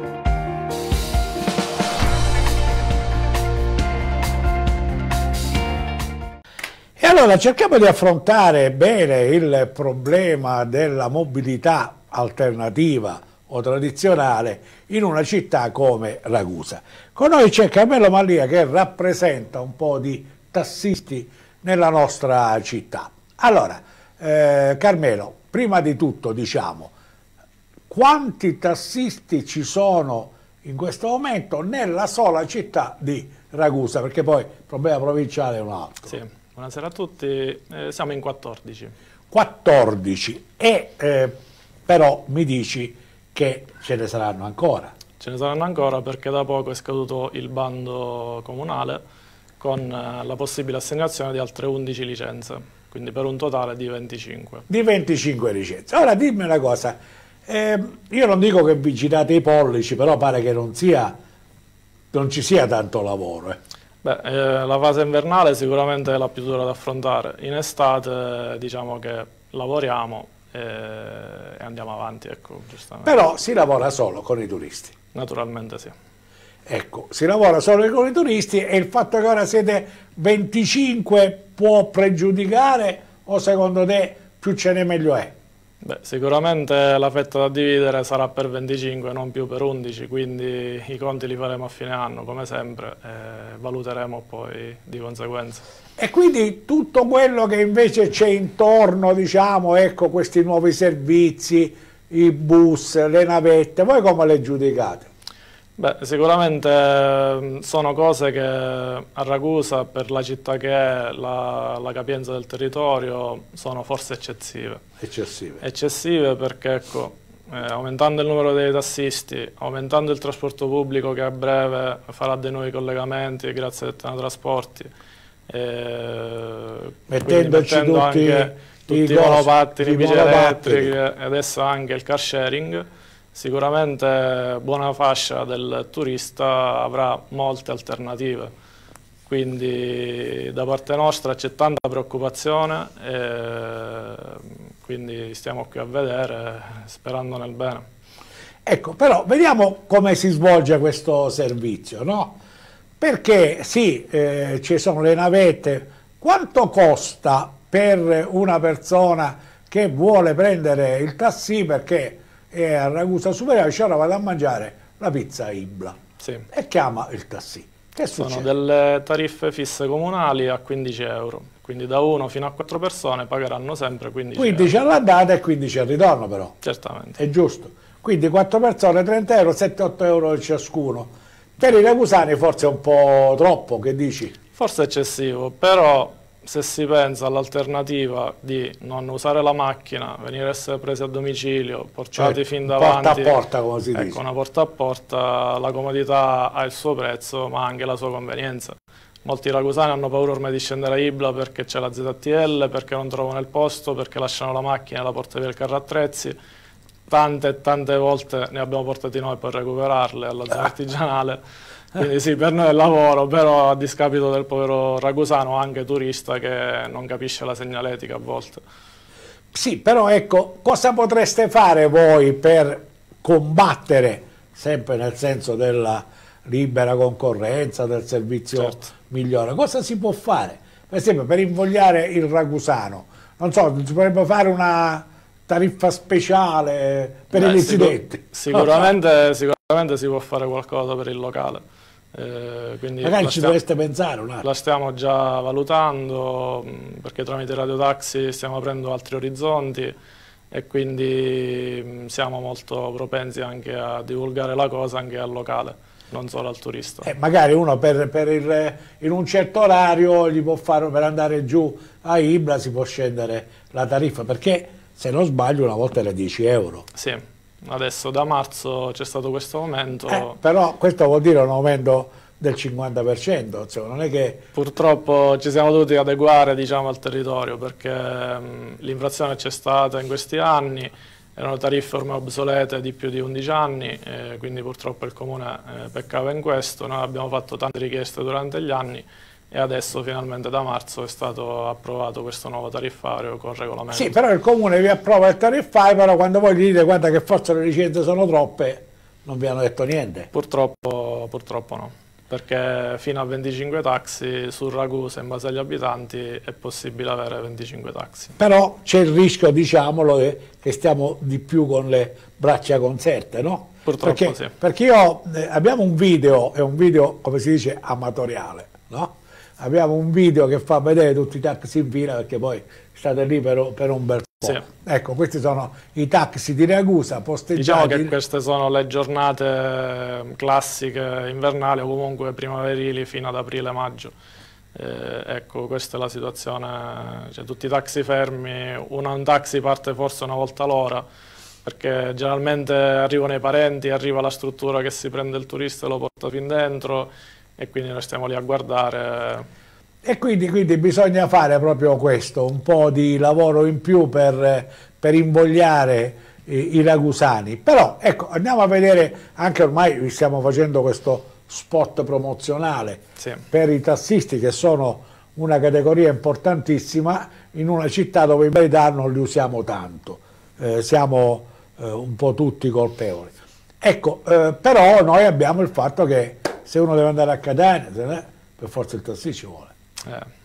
E allora cerchiamo di affrontare bene il problema della mobilità alternativa o tradizionale in una città come Ragusa. Con noi c'è Carmelo Mallia che rappresenta un po' di tassisti nella nostra città. Allora, eh, Carmelo, prima di tutto diciamo, quanti tassisti ci sono in questo momento nella sola città di Ragusa? Perché poi il problema provinciale è un altro. Sì. Buonasera a tutti, eh, siamo in 14. 14 e eh, però mi dici che ce ne saranno ancora. Ce ne saranno ancora perché da poco è scaduto il bando comunale con eh, la possibile assegnazione di altre 11 licenze, quindi per un totale di 25. Di 25 licenze. Ora dimmi una cosa, eh, io non dico che vi girate i pollici, però pare che non, sia, non ci sia tanto lavoro. Eh. Beh, eh, la fase invernale sicuramente è la più dura da affrontare. In estate diciamo che lavoriamo e, e andiamo avanti, ecco, Però si lavora solo con i turisti. Naturalmente sì. Ecco, si lavora solo con i turisti e il fatto che ora siete 25 può pregiudicare o secondo te più ce n'è meglio è? Beh, sicuramente la fetta da dividere sarà per 25, non più per 11, quindi i conti li faremo a fine anno, come sempre, e valuteremo poi di conseguenza. E quindi tutto quello che invece c'è intorno, diciamo, ecco, questi nuovi servizi, i bus, le navette, voi come le giudicate? Beh, sicuramente ehm, sono cose che a Ragusa, per la città che è, la, la capienza del territorio, sono forse eccessive. Eccessive. Eccessive perché, ecco, eh, aumentando il numero dei tassisti, aumentando il trasporto pubblico che a breve farà dei nuovi collegamenti grazie al Teletrasporti, eh, mettendoci mettendo tutti, anche tutti i monopattini, i bici elettrici e adesso anche il car sharing, sicuramente buona fascia del turista avrà molte alternative. Quindi da parte nostra c'è tanta preoccupazione e quindi stiamo qui a vedere sperando nel bene. Ecco, però vediamo come si svolge questo servizio, no? Perché sì, eh, ci sono le navette, quanto costa per una persona che vuole prendere il taxi perché è a Ragusa Superiore, ora vado a mangiare la pizza Ibla sì. e chiama il taxi. Che Sono succede? delle tariffe fisse comunali a 15 euro, quindi da 1 fino a 4 persone pagheranno sempre 15, 15 euro. all'andata e 15 al ritorno però, Certamente. è giusto. Quindi 4 persone, 30 euro, 7-8 euro ciascuno. Per i ragusani forse è un po' troppo, che dici? Forse eccessivo, però se si pensa all'alternativa di non usare la macchina, venire a essere presi a domicilio, portati Cioè, fin porta davanti, a porta, come si ecco, dice. una porta a porta, la comodità ha il suo prezzo, ma anche la sua convenienza. Molti ragusani hanno paura ormai di scendere a Ibla perché c'è la ZTL, perché non trovano il posto, perché lasciano la macchina e la porta via il carro attrezzi. Tante e tante volte ne abbiamo portati noi per recuperarle alla zona artigianale. Quindi sì, per noi è lavoro, però a discapito del povero ragusano, anche turista che non capisce la segnaletica a volte. Sì, però ecco, cosa potreste fare voi per combattere, sempre nel senso della libera concorrenza, del servizio Certo. migliore? Cosa si può fare? Per esempio, per invogliare il ragusano, non so, si potrebbe fare una tariffa speciale per Beh, i sicur- residenti? sicuramente, sicuramente si può fare qualcosa per il locale. Eh, Magari ci dovreste pensare un attimo. La stiamo già valutando perché tramite Radio Taxi stiamo aprendo altri orizzonti e quindi siamo molto propensi anche a divulgare la cosa anche al locale, non solo al turista. Eh, magari uno per, per il- in un certo orario gli può fare per andare giù a Ibra si può scendere la tariffa perché se non sbaglio una volta era 10 euro. Sì, adesso da marzo c'è stato questo momento. Eh, però questo vuol dire un aumento del 50%, insomma, non è che Purtroppo ci siamo dovuti adeguare diciamo, al territorio perché l'inflazione c'è stata in questi anni, erano tariffe ormai obsolete di più di 11 anni, eh, quindi purtroppo il Comune eh, peccava in questo. Noi abbiamo fatto tante richieste durante gli anni e adesso finalmente da marzo è stato approvato questo nuovo tariffario con regolamento. sì, però il comune vi approva il tariffario, però quando voi gli dite guarda che forse le licenze sono troppe, non vi hanno detto niente. Purtroppo, purtroppo no, perché fino a 25 taxi su Ragusa in base agli abitanti è possibile avere 25 taxi. Però c'è il rischio, diciamolo, che, stiamo di più con le braccia conserte, no? Purtroppo perché, sì. Perché io, eh, abbiamo un video, è un video, come si dice, amatoriale, no? Abbiamo un video che fa vedere tutti i taxi in fila, perché poi state lì per, per un bel po'. Sì. Ecco, questi sono i taxi di Ragusa, Diciamo posteggiati. che queste sono le giornate classiche invernali o comunque primaverili fino ad aprile-maggio. Eh, ecco, questa è la situazione, cioè, tutti i taxi fermi, una- un taxi parte forse una volta l'ora, perché generalmente arrivano i parenti, arriva la struttura che si prende il turista e lo porta fin dentro e quindi noi stiamo lì a guardare. E quindi, quindi bisogna fare proprio questo, un po' di lavoro in più per, per invogliare i, i ragusani. Però ecco, andiamo a vedere, anche ormai stiamo facendo questo spot promozionale Sì. per i tassisti che sono una categoria importantissima in una città dove in verità non li usiamo tanto, Eh, siamo eh, un po' tutti colpevoli. Ecco, eh, però noi abbiamo il fatto che se uno deve andare a Catania, ne- per forza il tassì ci vuole. Eh.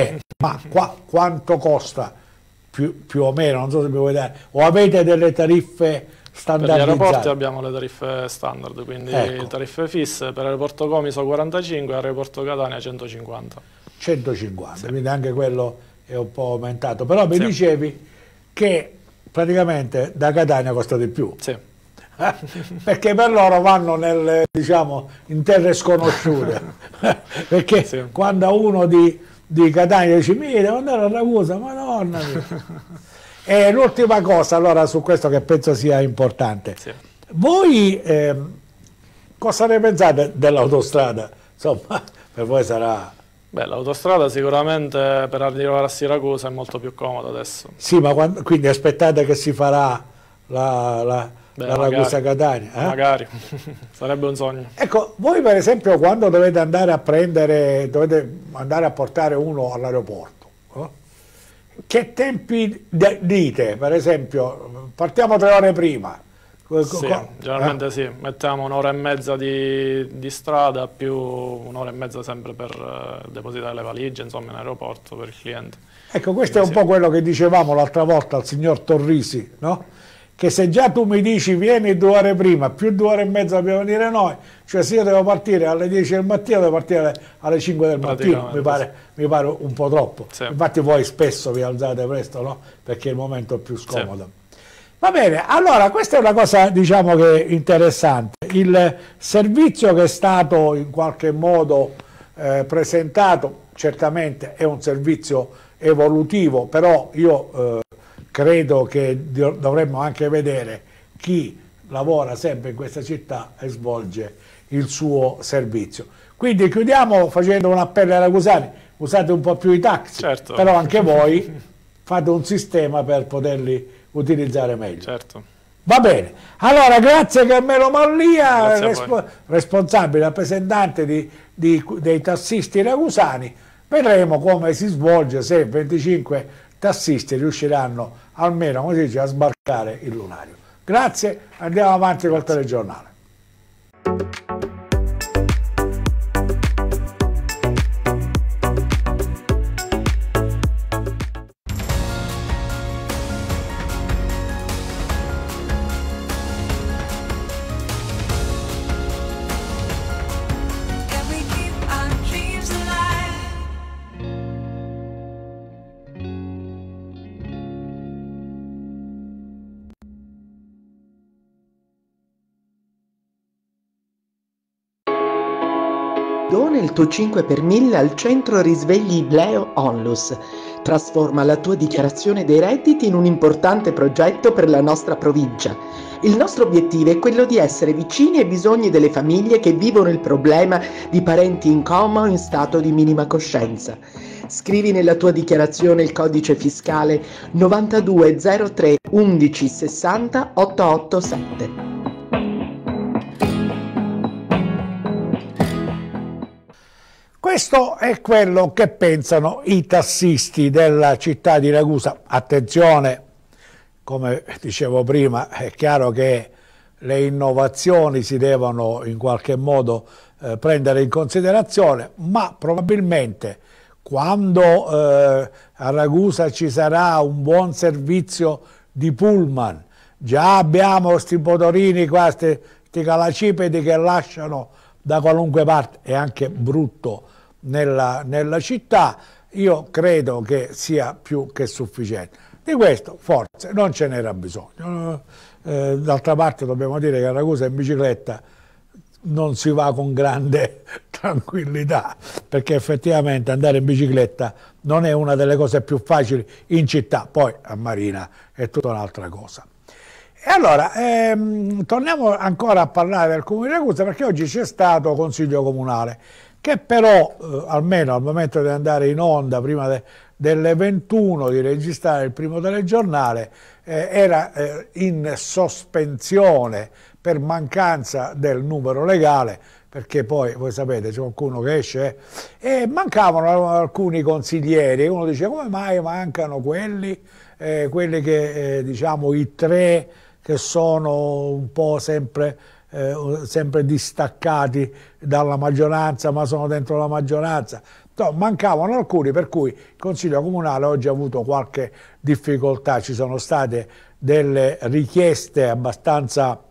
Eh, ma qua, quanto costa più, più o meno? Non so se mi vuoi dare. O avete delle tariffe Per gli aeroporti standardizzate? abbiamo le tariffe standard, quindi Ecco. tariffe fisse, per aeroporto Comiso 45 e aeroporto Catania 150. 150, quindi anche quello è un po' aumentato. Però mi Sì. dicevi che praticamente da Catania costa di più. Sì. Eh, Perché per loro vanno nel, diciamo, in terre sconosciute. Perché Sì. quando uno di, di Catania dice mi devo andare a Ragusa, madonna mia. E l'ultima cosa, allora, su questo che penso sia importante. Sì. Voi eh, cosa ne pensate dell'autostrada? Insomma, per voi sarà... Beh, l'autostrada sicuramente per arrivare a Siracusa è molto più comoda adesso. Sì, ma quando, quindi aspettate che si farà la, la, Beh, la magari. Ragusa-Catania? eh? Magari, sarebbe un sogno. Ecco, voi per esempio quando dovete andare a prendere, dovete andare a portare uno all'aeroporto, no? che tempi dite? Per esempio, partiamo tre ore prima. Sì, generalmente eh? sì, mettiamo un'ora e mezza di, di strada più un'ora e mezza sempre per eh, depositare le valigie, insomma in aeroporto per il cliente. Ecco, questo è un Sì. po' quello che dicevamo l'altra volta al signor Torrisi, no? Che se già tu mi dici vieni due ore prima, più due ore e mezza dobbiamo venire noi, cioè se io devo partire alle 10 del mattino, devo partire alle, alle 5 del mattino, mi pare, mi pare un po' troppo. Sì. Infatti voi spesso vi alzate presto, no? Perché è il momento più scomodo. Va bene, allora questa è una cosa diciamo che interessante. Il servizio che è stato in qualche modo eh, presentato certamente è un servizio evolutivo, però io eh, credo che dovremmo anche vedere chi lavora sempre in questa città e svolge il suo servizio. Quindi chiudiamo facendo un appello ai ragusani, usate un po' più i taxi, Certo. però anche voi fate un sistema per poterli utilizzare meglio. Certo. Va bene, allora grazie Carmelo Mallia, a voi. responsabile, rappresentante di- di- dei tassisti ragusani. Vedremo come si svolge, se 25 tassisti riusciranno almeno come si dice, a sbarcare il lunario. Grazie, andiamo avanti col telegiornale. Dona il tuo 5 per 1000 al centro risvegli Ibleo Onlus. Trasforma la tua dichiarazione dei redditi in un importante progetto per la nostra provincia. Il nostro obiettivo è quello di essere vicini ai bisogni delle famiglie che vivono il problema di parenti in coma o in stato di minima coscienza. Scrivi nella tua dichiarazione il codice fiscale 9203 11 60 887. Questo è quello che pensano i tassisti della città di Ragusa. Attenzione, come dicevo prima, è chiaro che le innovazioni si devono in qualche modo eh, prendere in considerazione, ma probabilmente quando eh, a Ragusa ci sarà un buon servizio di pullman, già abbiamo questi motorini qua, questi calacipedi che lasciano da qualunque parte, è anche brutto nella, nella città, io credo che sia più che sufficiente. Di questo forse non ce n'era bisogno. Eh, D'altra parte dobbiamo dire che a Ragusa in bicicletta non si va con grande tranquillità, perché effettivamente andare in bicicletta non è una delle cose più facili in città, poi a Marina è tutta un'altra cosa. E allora, ehm, torniamo ancora a parlare del Comune di Ragusa perché oggi c'è stato Consiglio Comunale che però, eh, almeno al momento di andare in onda, prima de- delle 21, di registrare il primo telegiornale, eh, era eh, in sospensione per mancanza del numero legale, perché poi, voi sapete, c'è qualcuno che esce e mancavano alcuni consiglieri, uno dice come mai mancano quelli, eh, quelli che, eh, diciamo, i tre che sono un po' sempre, eh, sempre distaccati dalla maggioranza, ma sono dentro la maggioranza. No, mancavano alcuni, per cui il Consiglio Comunale oggi ha avuto qualche difficoltà, ci sono state delle richieste abbastanza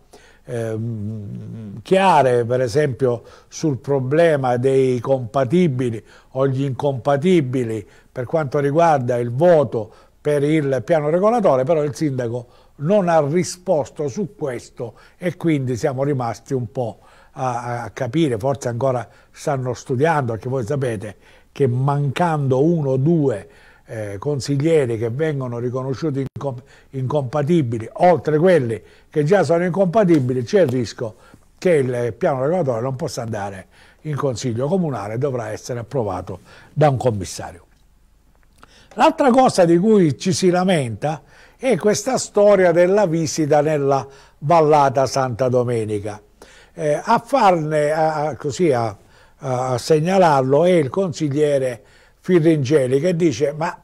ehm, chiare, per esempio sul problema dei compatibili o gli incompatibili per quanto riguarda il voto per il piano regolatore, però il sindaco non ha risposto su questo e quindi siamo rimasti un po' a, a capire, forse ancora stanno studiando, perché voi sapete che mancando uno o due eh, consiglieri che vengono riconosciuti incom- incompatibili, oltre quelli che già sono incompatibili, c'è il rischio che il piano regolatorio non possa andare in consiglio comunale, dovrà essere approvato da un commissario. L'altra cosa di cui ci si lamenta è questa storia della visita nella vallata Santa Domenica. Eh, a farne, a, così a, a segnalarlo, è il consigliere Firringeli che dice ma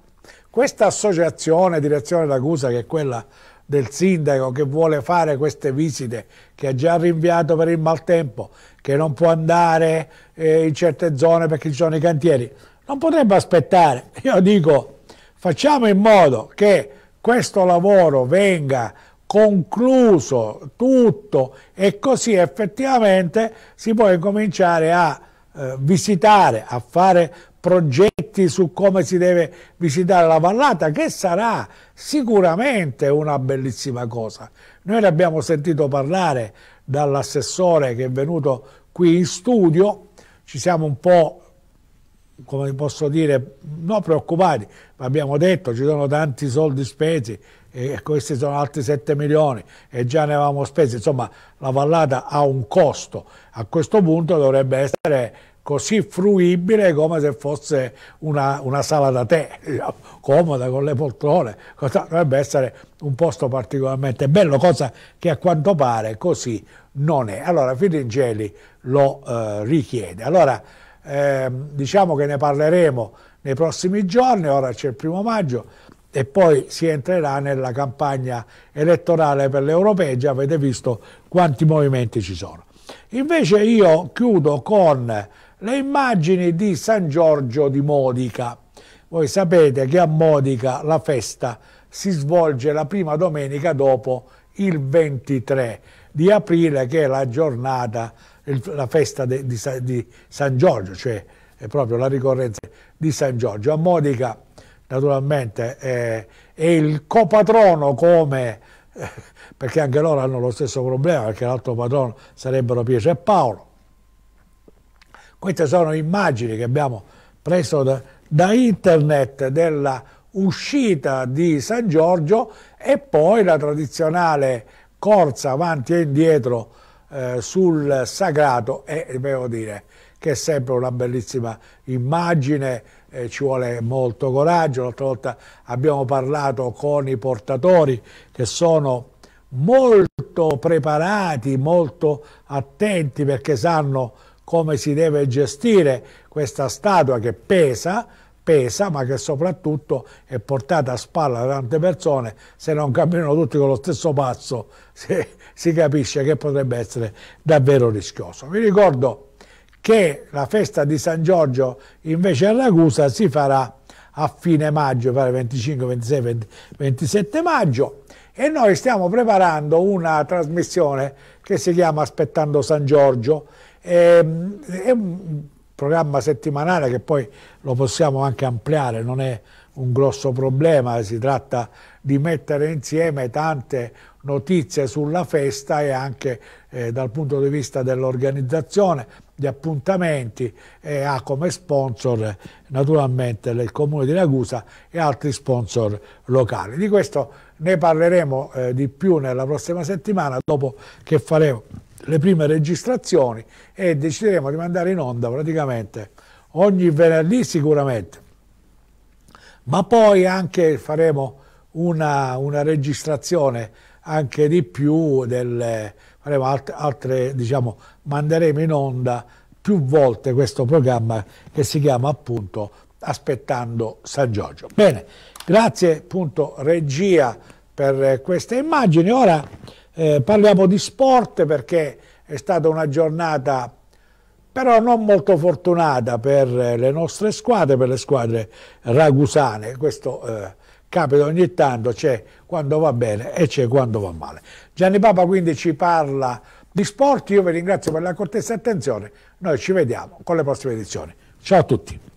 questa associazione direzione d'accusa che è quella del sindaco che vuole fare queste visite, che ha già rinviato per il maltempo, che non può andare eh, in certe zone perché ci sono i cantieri, non potrebbe aspettare. Io dico, facciamo in modo che questo lavoro venga concluso tutto e così effettivamente si può incominciare a eh, visitare, a fare progetti su come si deve visitare la vallata, che sarà sicuramente una bellissima cosa. Noi ne abbiamo sentito parlare dall'assessore che è venuto qui in studio, ci siamo un po' come posso dire, non preoccupati, abbiamo detto ci sono tanti soldi spesi e questi sono altri 7 milioni e già ne avevamo spesi, insomma la vallata ha un costo, a questo punto dovrebbe essere così fruibile come se fosse una, una sala da tè, diciamo, comoda con le poltrone, dovrebbe essere un posto particolarmente bello, cosa che a quanto pare così non è. Allora Firingeli lo eh, richiede. Allora eh, diciamo che ne parleremo nei prossimi giorni, ora c'è il primo maggio e poi si entrerà nella campagna elettorale per le europee, già avete visto quanti movimenti ci sono. Invece io chiudo con le immagini di San Giorgio di Modica. Voi sapete che a Modica la festa si svolge la prima domenica dopo il 23 di aprile, che è la giornata, la festa di, di, di San Giorgio, cioè è proprio la ricorrenza di San Giorgio. A Modica naturalmente è, è il copatrono come, perché anche loro hanno lo stesso problema, perché l'altro patrono sarebbero Pietro e Paolo, queste sono immagini che abbiamo preso da, da internet della uscita di San Giorgio e poi la tradizionale corsa avanti e indietro eh, sul sagrato e devo dire che è sempre una bellissima immagine, eh, ci vuole molto coraggio, l'altra volta abbiamo parlato con i portatori che sono molto preparati, molto attenti perché sanno come si deve gestire questa statua che pesa, pesa, ma che soprattutto è portata a spalla da tante persone, se non camminano tutti con lo stesso passo si, si capisce che potrebbe essere davvero rischioso. Vi ricordo che la festa di San Giorgio invece a Ragusa si farà a fine maggio, 25, 26, 20, 27 maggio e noi stiamo preparando una trasmissione che si chiama Aspettando San Giorgio Ehm, è un programma settimanale che poi lo possiamo anche ampliare, non è un grosso problema, si tratta di mettere insieme tante notizie sulla festa e anche eh, dal punto di vista dell'organizzazione, di appuntamenti e ha come sponsor naturalmente il Comune di Ragusa e altri sponsor locali. Di questo ne parleremo eh, di più nella prossima settimana dopo che faremo le prime registrazioni e decideremo di mandare in onda praticamente ogni venerdì sicuramente, ma poi anche faremo una, una registrazione anche di più, delle, faremo altre, altre, diciamo, manderemo in onda più volte questo programma che si chiama appunto Aspettando San Giorgio. Bene, grazie appunto regia per queste immagini. Ora eh, parliamo di sport perché è stata una giornata però non molto fortunata per le nostre squadre, per le squadre ragusane. Questo eh, capita ogni tanto, c'è quando va bene e c'è quando va male. Gianni Papa quindi ci parla di sport, io vi ringrazio per la cortese attenzione, noi ci vediamo con le prossime edizioni. Ciao a tutti.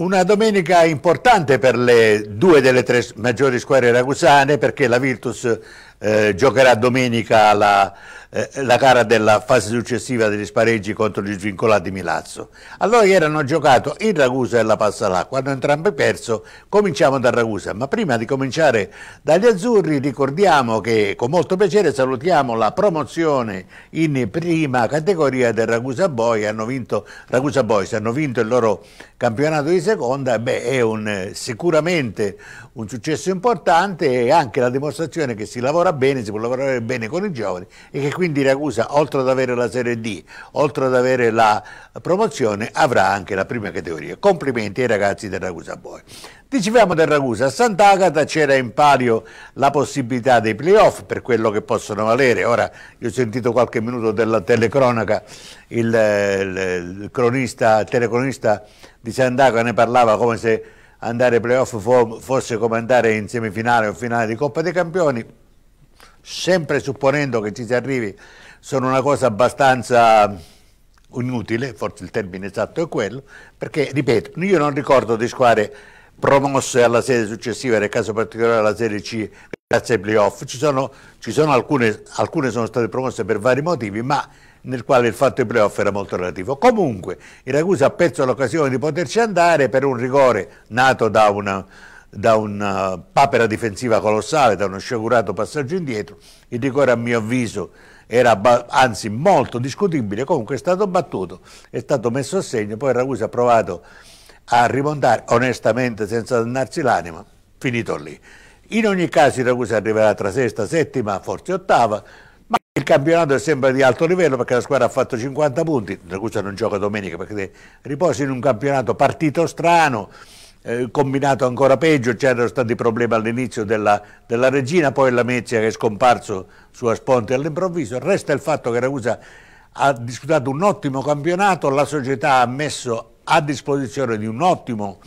Una domenica importante per le due delle tre maggiori squadre ragusane perché la Virtus eh, giocherà domenica la, eh, la gara della fase successiva degli spareggi contro gli svincolati Milazzo. Allora ieri hanno giocato il Ragusa e la Passalacqua, hanno entrambi perso, cominciamo da Ragusa, ma prima di cominciare dagli azzurri ricordiamo che con molto piacere salutiamo la promozione in prima categoria del Ragusa Boy, hanno vinto, Ragusa Boys hanno vinto il loro campionato di seconda, beh è un, sicuramente un successo importante e anche la dimostrazione che si lavora bene, si può lavorare bene con i giovani e che quindi Ragusa, oltre ad avere la Serie D, oltre ad avere la promozione, avrà anche la prima categoria. Complimenti ai ragazzi del Ragusa Boy. Dicevamo del Ragusa, a Sant'Agata c'era in palio la possibilità dei playoff per quello che possono valere. Ora, io ho sentito qualche minuto della telecronaca, il, il, il cronista, telecronista di Sant'Agata ne parlava come se andare ai playoff fosse come andare in semifinale o finale di Coppa dei Campioni sempre supponendo che ci si arrivi, sono una cosa abbastanza inutile, forse il termine esatto è quello, perché, ripeto, io non ricordo di squadre promosse alla serie successiva, nel caso particolare alla serie C, grazie ai playoff, ci sono, ci sono alcune, alcune sono state promosse per vari motivi, ma nel quale il fatto dei playoff era molto relativo. Comunque, il Ragusa ha perso l'occasione di poterci andare per un rigore nato da una da una papera difensiva colossale, da uno sciagurato passaggio indietro, il rigore a mio avviso era anzi molto discutibile, comunque è stato battuto, è stato messo a segno, poi Ragusa ha provato a rimontare onestamente senza dannarsi l'anima, finito lì. In ogni caso il Ragusa arriverà tra sesta, settima, forse ottava, ma il campionato è sempre di alto livello perché la squadra ha fatto 50 punti, Ragusa non gioca domenica perché riposa in un campionato partito strano, eh, combinato ancora peggio, c'erano stati problemi all'inizio della, della, regina, poi la Mezia che è scomparso su Asponte all'improvviso, resta il fatto che Ragusa ha disputato un ottimo campionato, la società ha messo a disposizione di un ottimo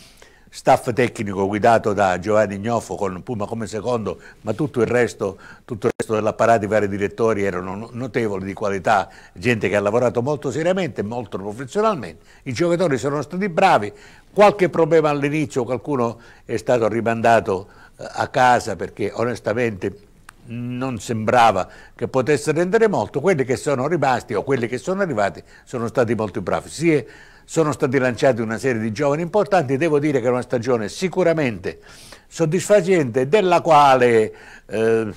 staff tecnico guidato da Giovanni Gnoffo con Puma come secondo, ma tutto il resto, resto dell'apparato, i vari direttori erano notevoli di qualità, gente che ha lavorato molto seriamente, molto professionalmente. I giocatori sono stati bravi, qualche problema all'inizio, qualcuno è stato rimandato eh, a casa perché onestamente non sembrava che potesse rendere molto, quelli che sono rimasti o quelli che sono arrivati sono stati molto bravi. Si sono stati lanciati una serie di giovani importanti, devo dire che è una stagione sicuramente soddisfacente, della quale eh,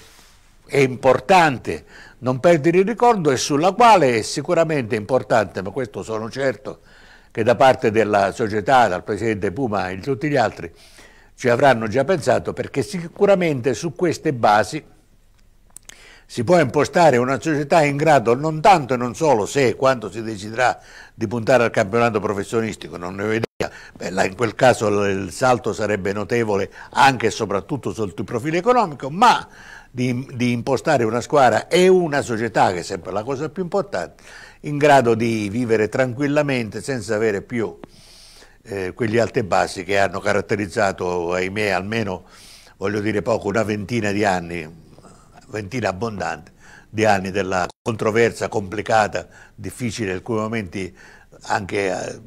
è importante non perdere il ricordo e sulla quale è sicuramente importante, ma questo sono certo, che da parte della società, dal Presidente Puma e tutti gli altri, ci avranno già pensato perché sicuramente su queste basi si può impostare una società in grado non tanto e non solo se e quando si deciderà di puntare al campionato professionistico, non ne ho idea, Beh, là, in quel caso il salto sarebbe notevole anche e soprattutto sotto il profilo economico, ma di, di impostare una squadra e una società, che è sempre la cosa più importante, in grado di vivere tranquillamente senza avere più eh, quegli alti e bassi che hanno caratterizzato, ahimè, almeno, voglio dire poco, una ventina di anni, ventina abbondante di anni della controversa, complicata, difficile, in alcuni momenti anche eh,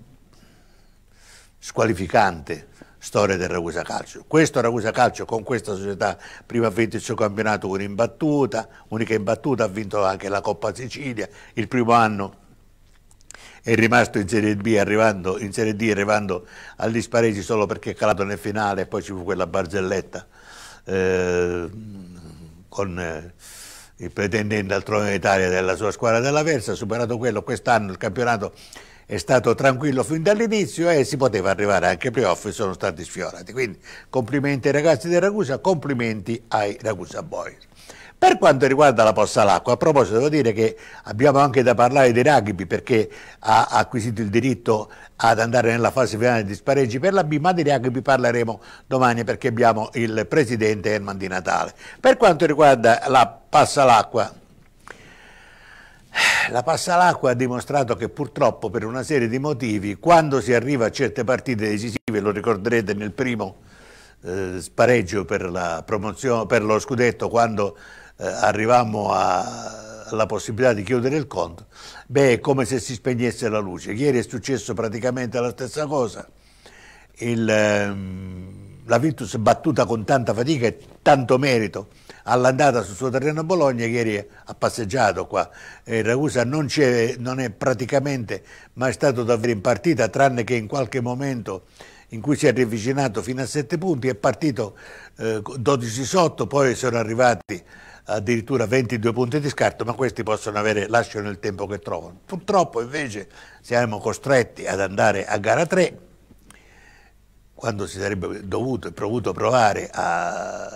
squalificante storia del Ragusa Calcio. Questo Ragusa Calcio con questa società prima ha vinto il suo campionato con imbattuta, unica imbattuta, ha vinto anche la Coppa Sicilia, il primo anno è rimasto in Serie B arrivando, in Serie D arrivando agli spareggi solo perché è calato nel finale e poi ci fu quella barzelletta eh, con eh, il pretendente al trono d'Italia della sua squadra della Versa, superato quello quest'anno il campionato è stato tranquillo fin dall'inizio e si poteva arrivare anche ai playoff e sono stati sfiorati. Quindi complimenti ai ragazzi del Ragusa, complimenti ai Ragusa Boys. Per quanto riguarda la posta all'acqua, a proposito devo dire che abbiamo anche da parlare di rugby perché ha acquisito il diritto ad andare nella fase finale di spareggi per la B, ma di rugby parleremo domani perché abbiamo il presidente Herman Di Natale. Per quanto riguarda la passa all'acqua, la passa all'acqua ha dimostrato che purtroppo per una serie di motivi, quando si arriva a certe partite decisive, lo ricorderete nel primo eh, spareggio per, per lo scudetto, quando eh, arrivammo a, alla possibilità di chiudere il conto, beh, è come se si spegnesse la luce. Ieri è successo praticamente la stessa cosa. Il, ehm, la Virtus battuta con tanta fatica e tanto merito all'andata sul suo terreno a Bologna, ieri ha passeggiato qua. E Ragusa non, non è praticamente mai stato davvero in partita, tranne che in qualche momento in cui si è ravvicinato fino a 7 punti, è partito eh, 12 sotto, poi sono arrivati addirittura 22 punti di scarto, ma questi possono avere, lasciano il tempo che trovano. Purtroppo invece siamo costretti ad andare a gara 3, quando si sarebbe dovuto e provuto provare a,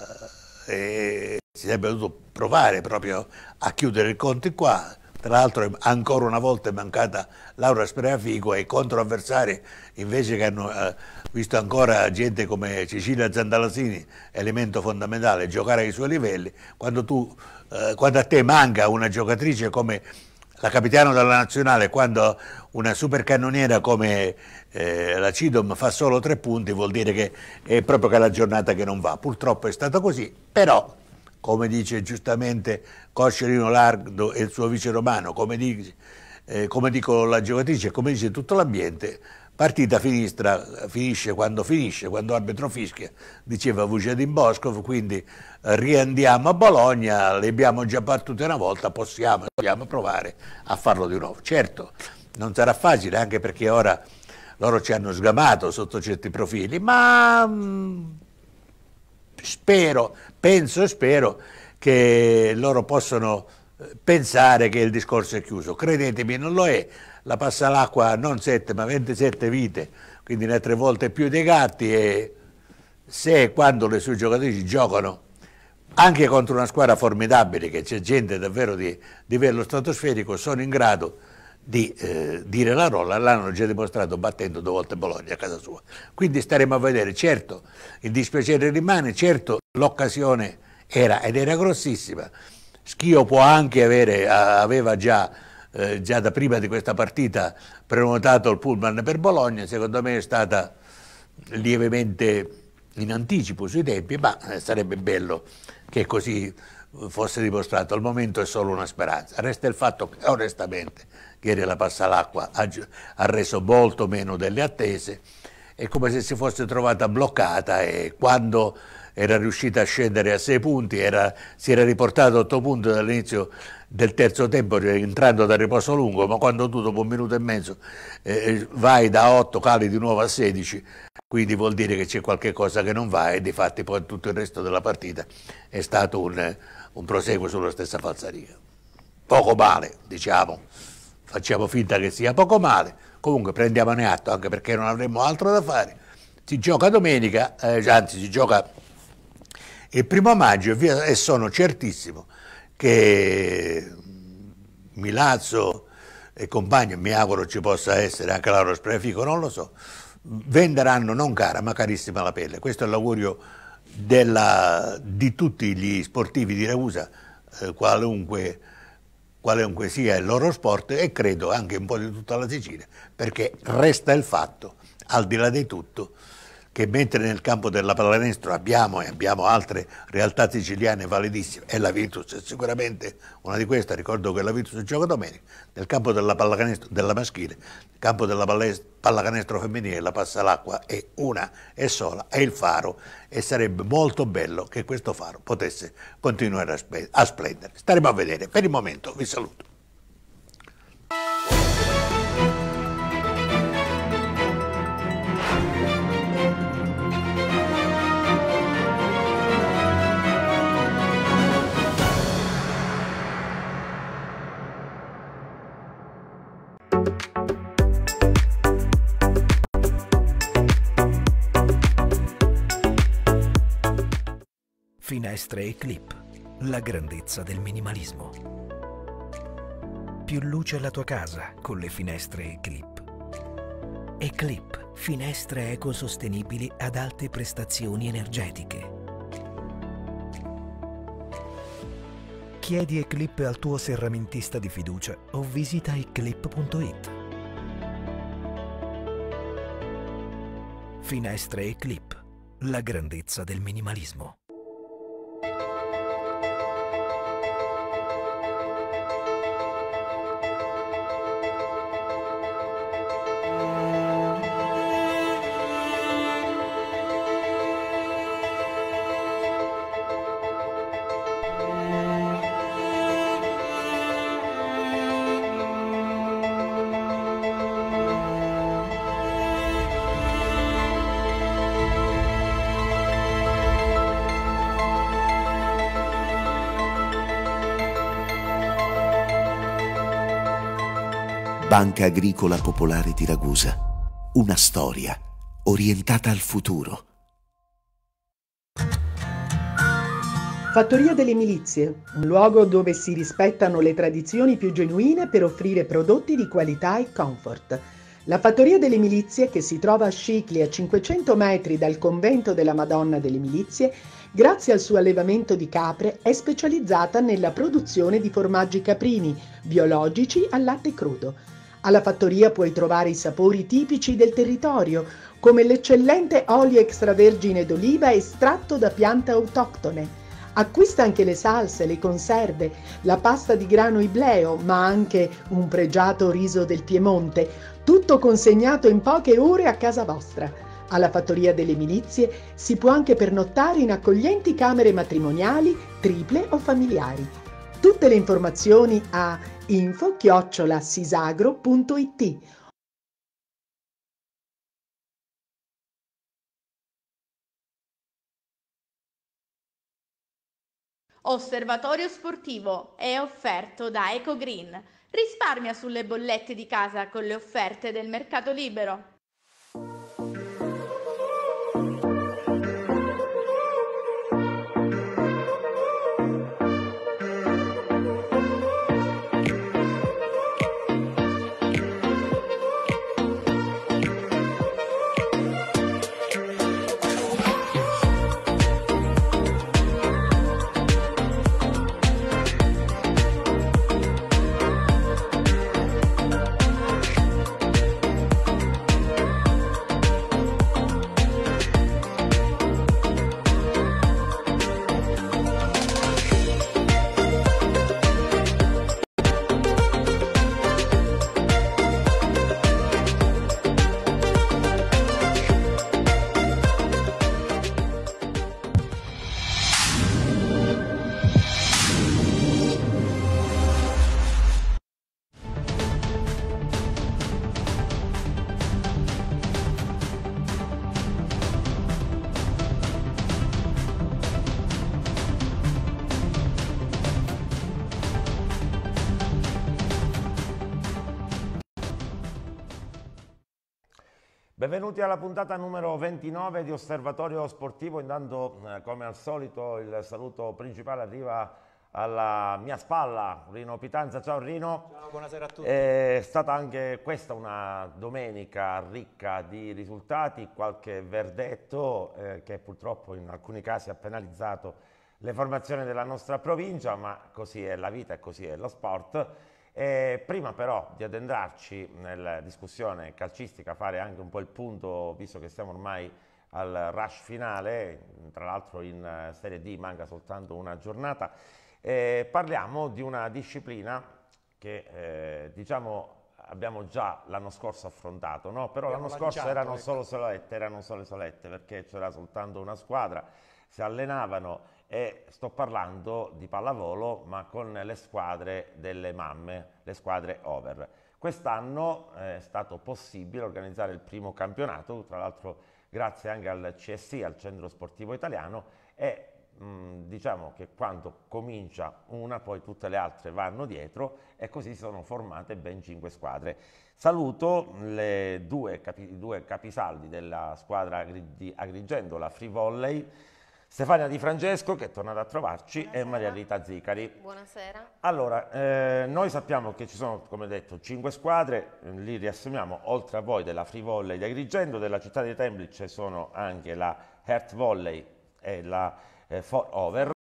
e si sarebbe dovuto provare proprio a chiudere i conti qua. Tra l'altro ancora una volta è mancata Laura Spreafico e i controavversari invece che hanno eh, visto ancora gente come Cecilia Zandalasini, elemento fondamentale, giocare ai suoi livelli, quando, tu, eh, quando a te manca una giocatrice come la capitana della nazionale, quando una supercannoniera come eh, la Cidom fa solo tre punti, vuol dire che è proprio che è la giornata che non va. Purtroppo è stato così, però, come dice giustamente Coscerino Lardo e il suo vice romano, come, dice, eh, come dico la giocatrice e come dice tutto l'ambiente, partita finistra, finisce quando finisce, quando l'arbitro fischia, diceva Vucedin Boscov, quindi riandiamo a Bologna, le abbiamo già battute una volta, possiamo, dobbiamo provare a farlo di nuovo. Certo, non sarà facile anche perché ora loro ci hanno sgamato sotto certi profili, ma mm, spero, penso e spero che loro possano eh, pensare che il discorso è chiuso. Credetemi, non lo è. La passa l'acqua non 7 ma 27 vite, quindi ne ha tre volte più dei gatti e se e quando le sue giocatrici giocano anche contro una squadra formidabile, che c'è gente davvero di livello stratosferico, sono in grado di eh, dire la rolla, l'hanno già dimostrato battendo due volte Bologna a casa sua. Quindi staremo a vedere, certo il dispiacere rimane, certo l'occasione era ed era grossissima. Schio può anche avere, aveva già, eh, già da prima di questa partita prenotato il pullman per Bologna, secondo me è stata lievemente in anticipo sui tempi, ma eh, sarebbe bello che così fosse dimostrato. Al momento è solo una speranza. Resta il fatto che onestamente ieri la Passalacqua ha, ha reso molto meno delle attese, è come se si fosse trovata bloccata e quando era riuscita a scendere a sei punti, era- si era riportato a otto punti dall'inizio del terzo tempo entrando dal riposo lungo, ma quando tu dopo un minuto e mezzo eh, vai da 8 cali di nuovo a 16, quindi vuol dire che c'è qualche cosa che non va e di fatti poi tutto il resto della partita è stato un, un proseguo sulla stessa falsariga. Poco male, diciamo, facciamo finta che sia poco male, comunque prendiamone atto anche perché non avremo altro da fare. Si gioca domenica, eh, anzi si gioca il primo maggio e via- e sono certissimo che Milazzo e compagni, mi auguro ci possa essere anche Lauro Sprefico, non lo so, venderanno non cara ma carissima la pelle. Questo è l'augurio della- di tutti gli sportivi di Ragusa, eh, qualunque, qualunque sia il loro sport e credo anche un po' di tutta la Sicilia, perché resta il fatto, al di là di tutto, che mentre nel campo della pallacanestro abbiamo e abbiamo altre realtà siciliane validissime, e la Virtus è sicuramente una di queste, ricordo che la Virtus gioca domenica, nel campo della pallacanestro della maschile, nel campo della pallacanestro femminile la passa l'acqua è una e sola, è il faro e sarebbe molto bello che questo faro potesse continuare a splendere. Staremo a vedere, per il momento vi saluto. Finestre e clip, la grandezza del minimalismo. Più luce alla tua casa con le finestre e clip. Eclip, finestre ecosostenibili ad alte prestazioni energetiche. Chiedi Eclip al tuo serramentista di fiducia o visita eclip.it. Finestre e clip, la grandezza del minimalismo. Banca Agricola Popolare di Ragusa. Una storia orientata al futuro. Fattoria delle Milizie, un luogo dove si rispettano le tradizioni più genuine per offrire prodotti di qualità e comfort. La Fattoria delle Milizie, che si trova a Scicli a 500 metri dal convento della Madonna delle Milizie, grazie al suo allevamento di capre è specializzata nella produzione di formaggi caprini, biologici al latte crudo. Alla fattoria puoi trovare i sapori tipici del territorio, come l'eccellente olio extravergine d'oliva estratto da piante autoctone. Acquista anche le salse, le conserve, la pasta di grano ibleo, ma anche un pregiato riso del Piemonte, tutto consegnato in poche ore a casa vostra. Alla Fattoria delle Milizie si può anche pernottare in accoglienti camere matrimoniali, triple o familiari. Tutte le informazioni a info-sisagro.it Osservatorio sportivo è offerto da Ecogreen. Risparmia sulle bollette di casa con le offerte del mercato libero. Benvenuti alla puntata numero 29 di Osservatorio Sportivo. Intanto, eh, come al solito, il saluto principale arriva alla mia spalla, Rino Pitanza. Ciao Rino. Ciao, buonasera a tutti. È stata anche questa una domenica ricca di risultati, qualche verdetto eh, che purtroppo in alcuni casi ha penalizzato le formazioni della nostra provincia, ma così è la vita e così è lo sport. E prima però di addentrarci nella discussione calcistica, fare anche un po' il punto, visto che siamo ormai al rush finale, tra l'altro in eh, Serie D manca soltanto una giornata, eh, parliamo di una disciplina che eh, diciamo abbiamo già l'anno scorso affrontato, no? però l'anno scorso erano ecco. solo solette, erano solo solette perché c'era soltanto una squadra, si allenavano e sto parlando di pallavolo ma con le squadre delle mamme, le squadre over. Quest'anno eh, è stato possibile organizzare il primo campionato, tra l'altro grazie anche al CSI, al Centro Sportivo Italiano e mh, diciamo che quando comincia una poi tutte le altre vanno dietro e così sono formate ben cinque squadre. Saluto due, capi- i due capisaldi della squadra di Agrigento, la Free Volley, Stefania Di Francesco che è tornata a trovarci e Maria Rita Zicari. Buonasera. Allora, eh, noi sappiamo che ci sono, come detto, cinque squadre, eh, li riassumiamo, oltre a voi della Free Volley di Agrigento, della città di Templice sono anche la Heart Volley e la eh, For Over.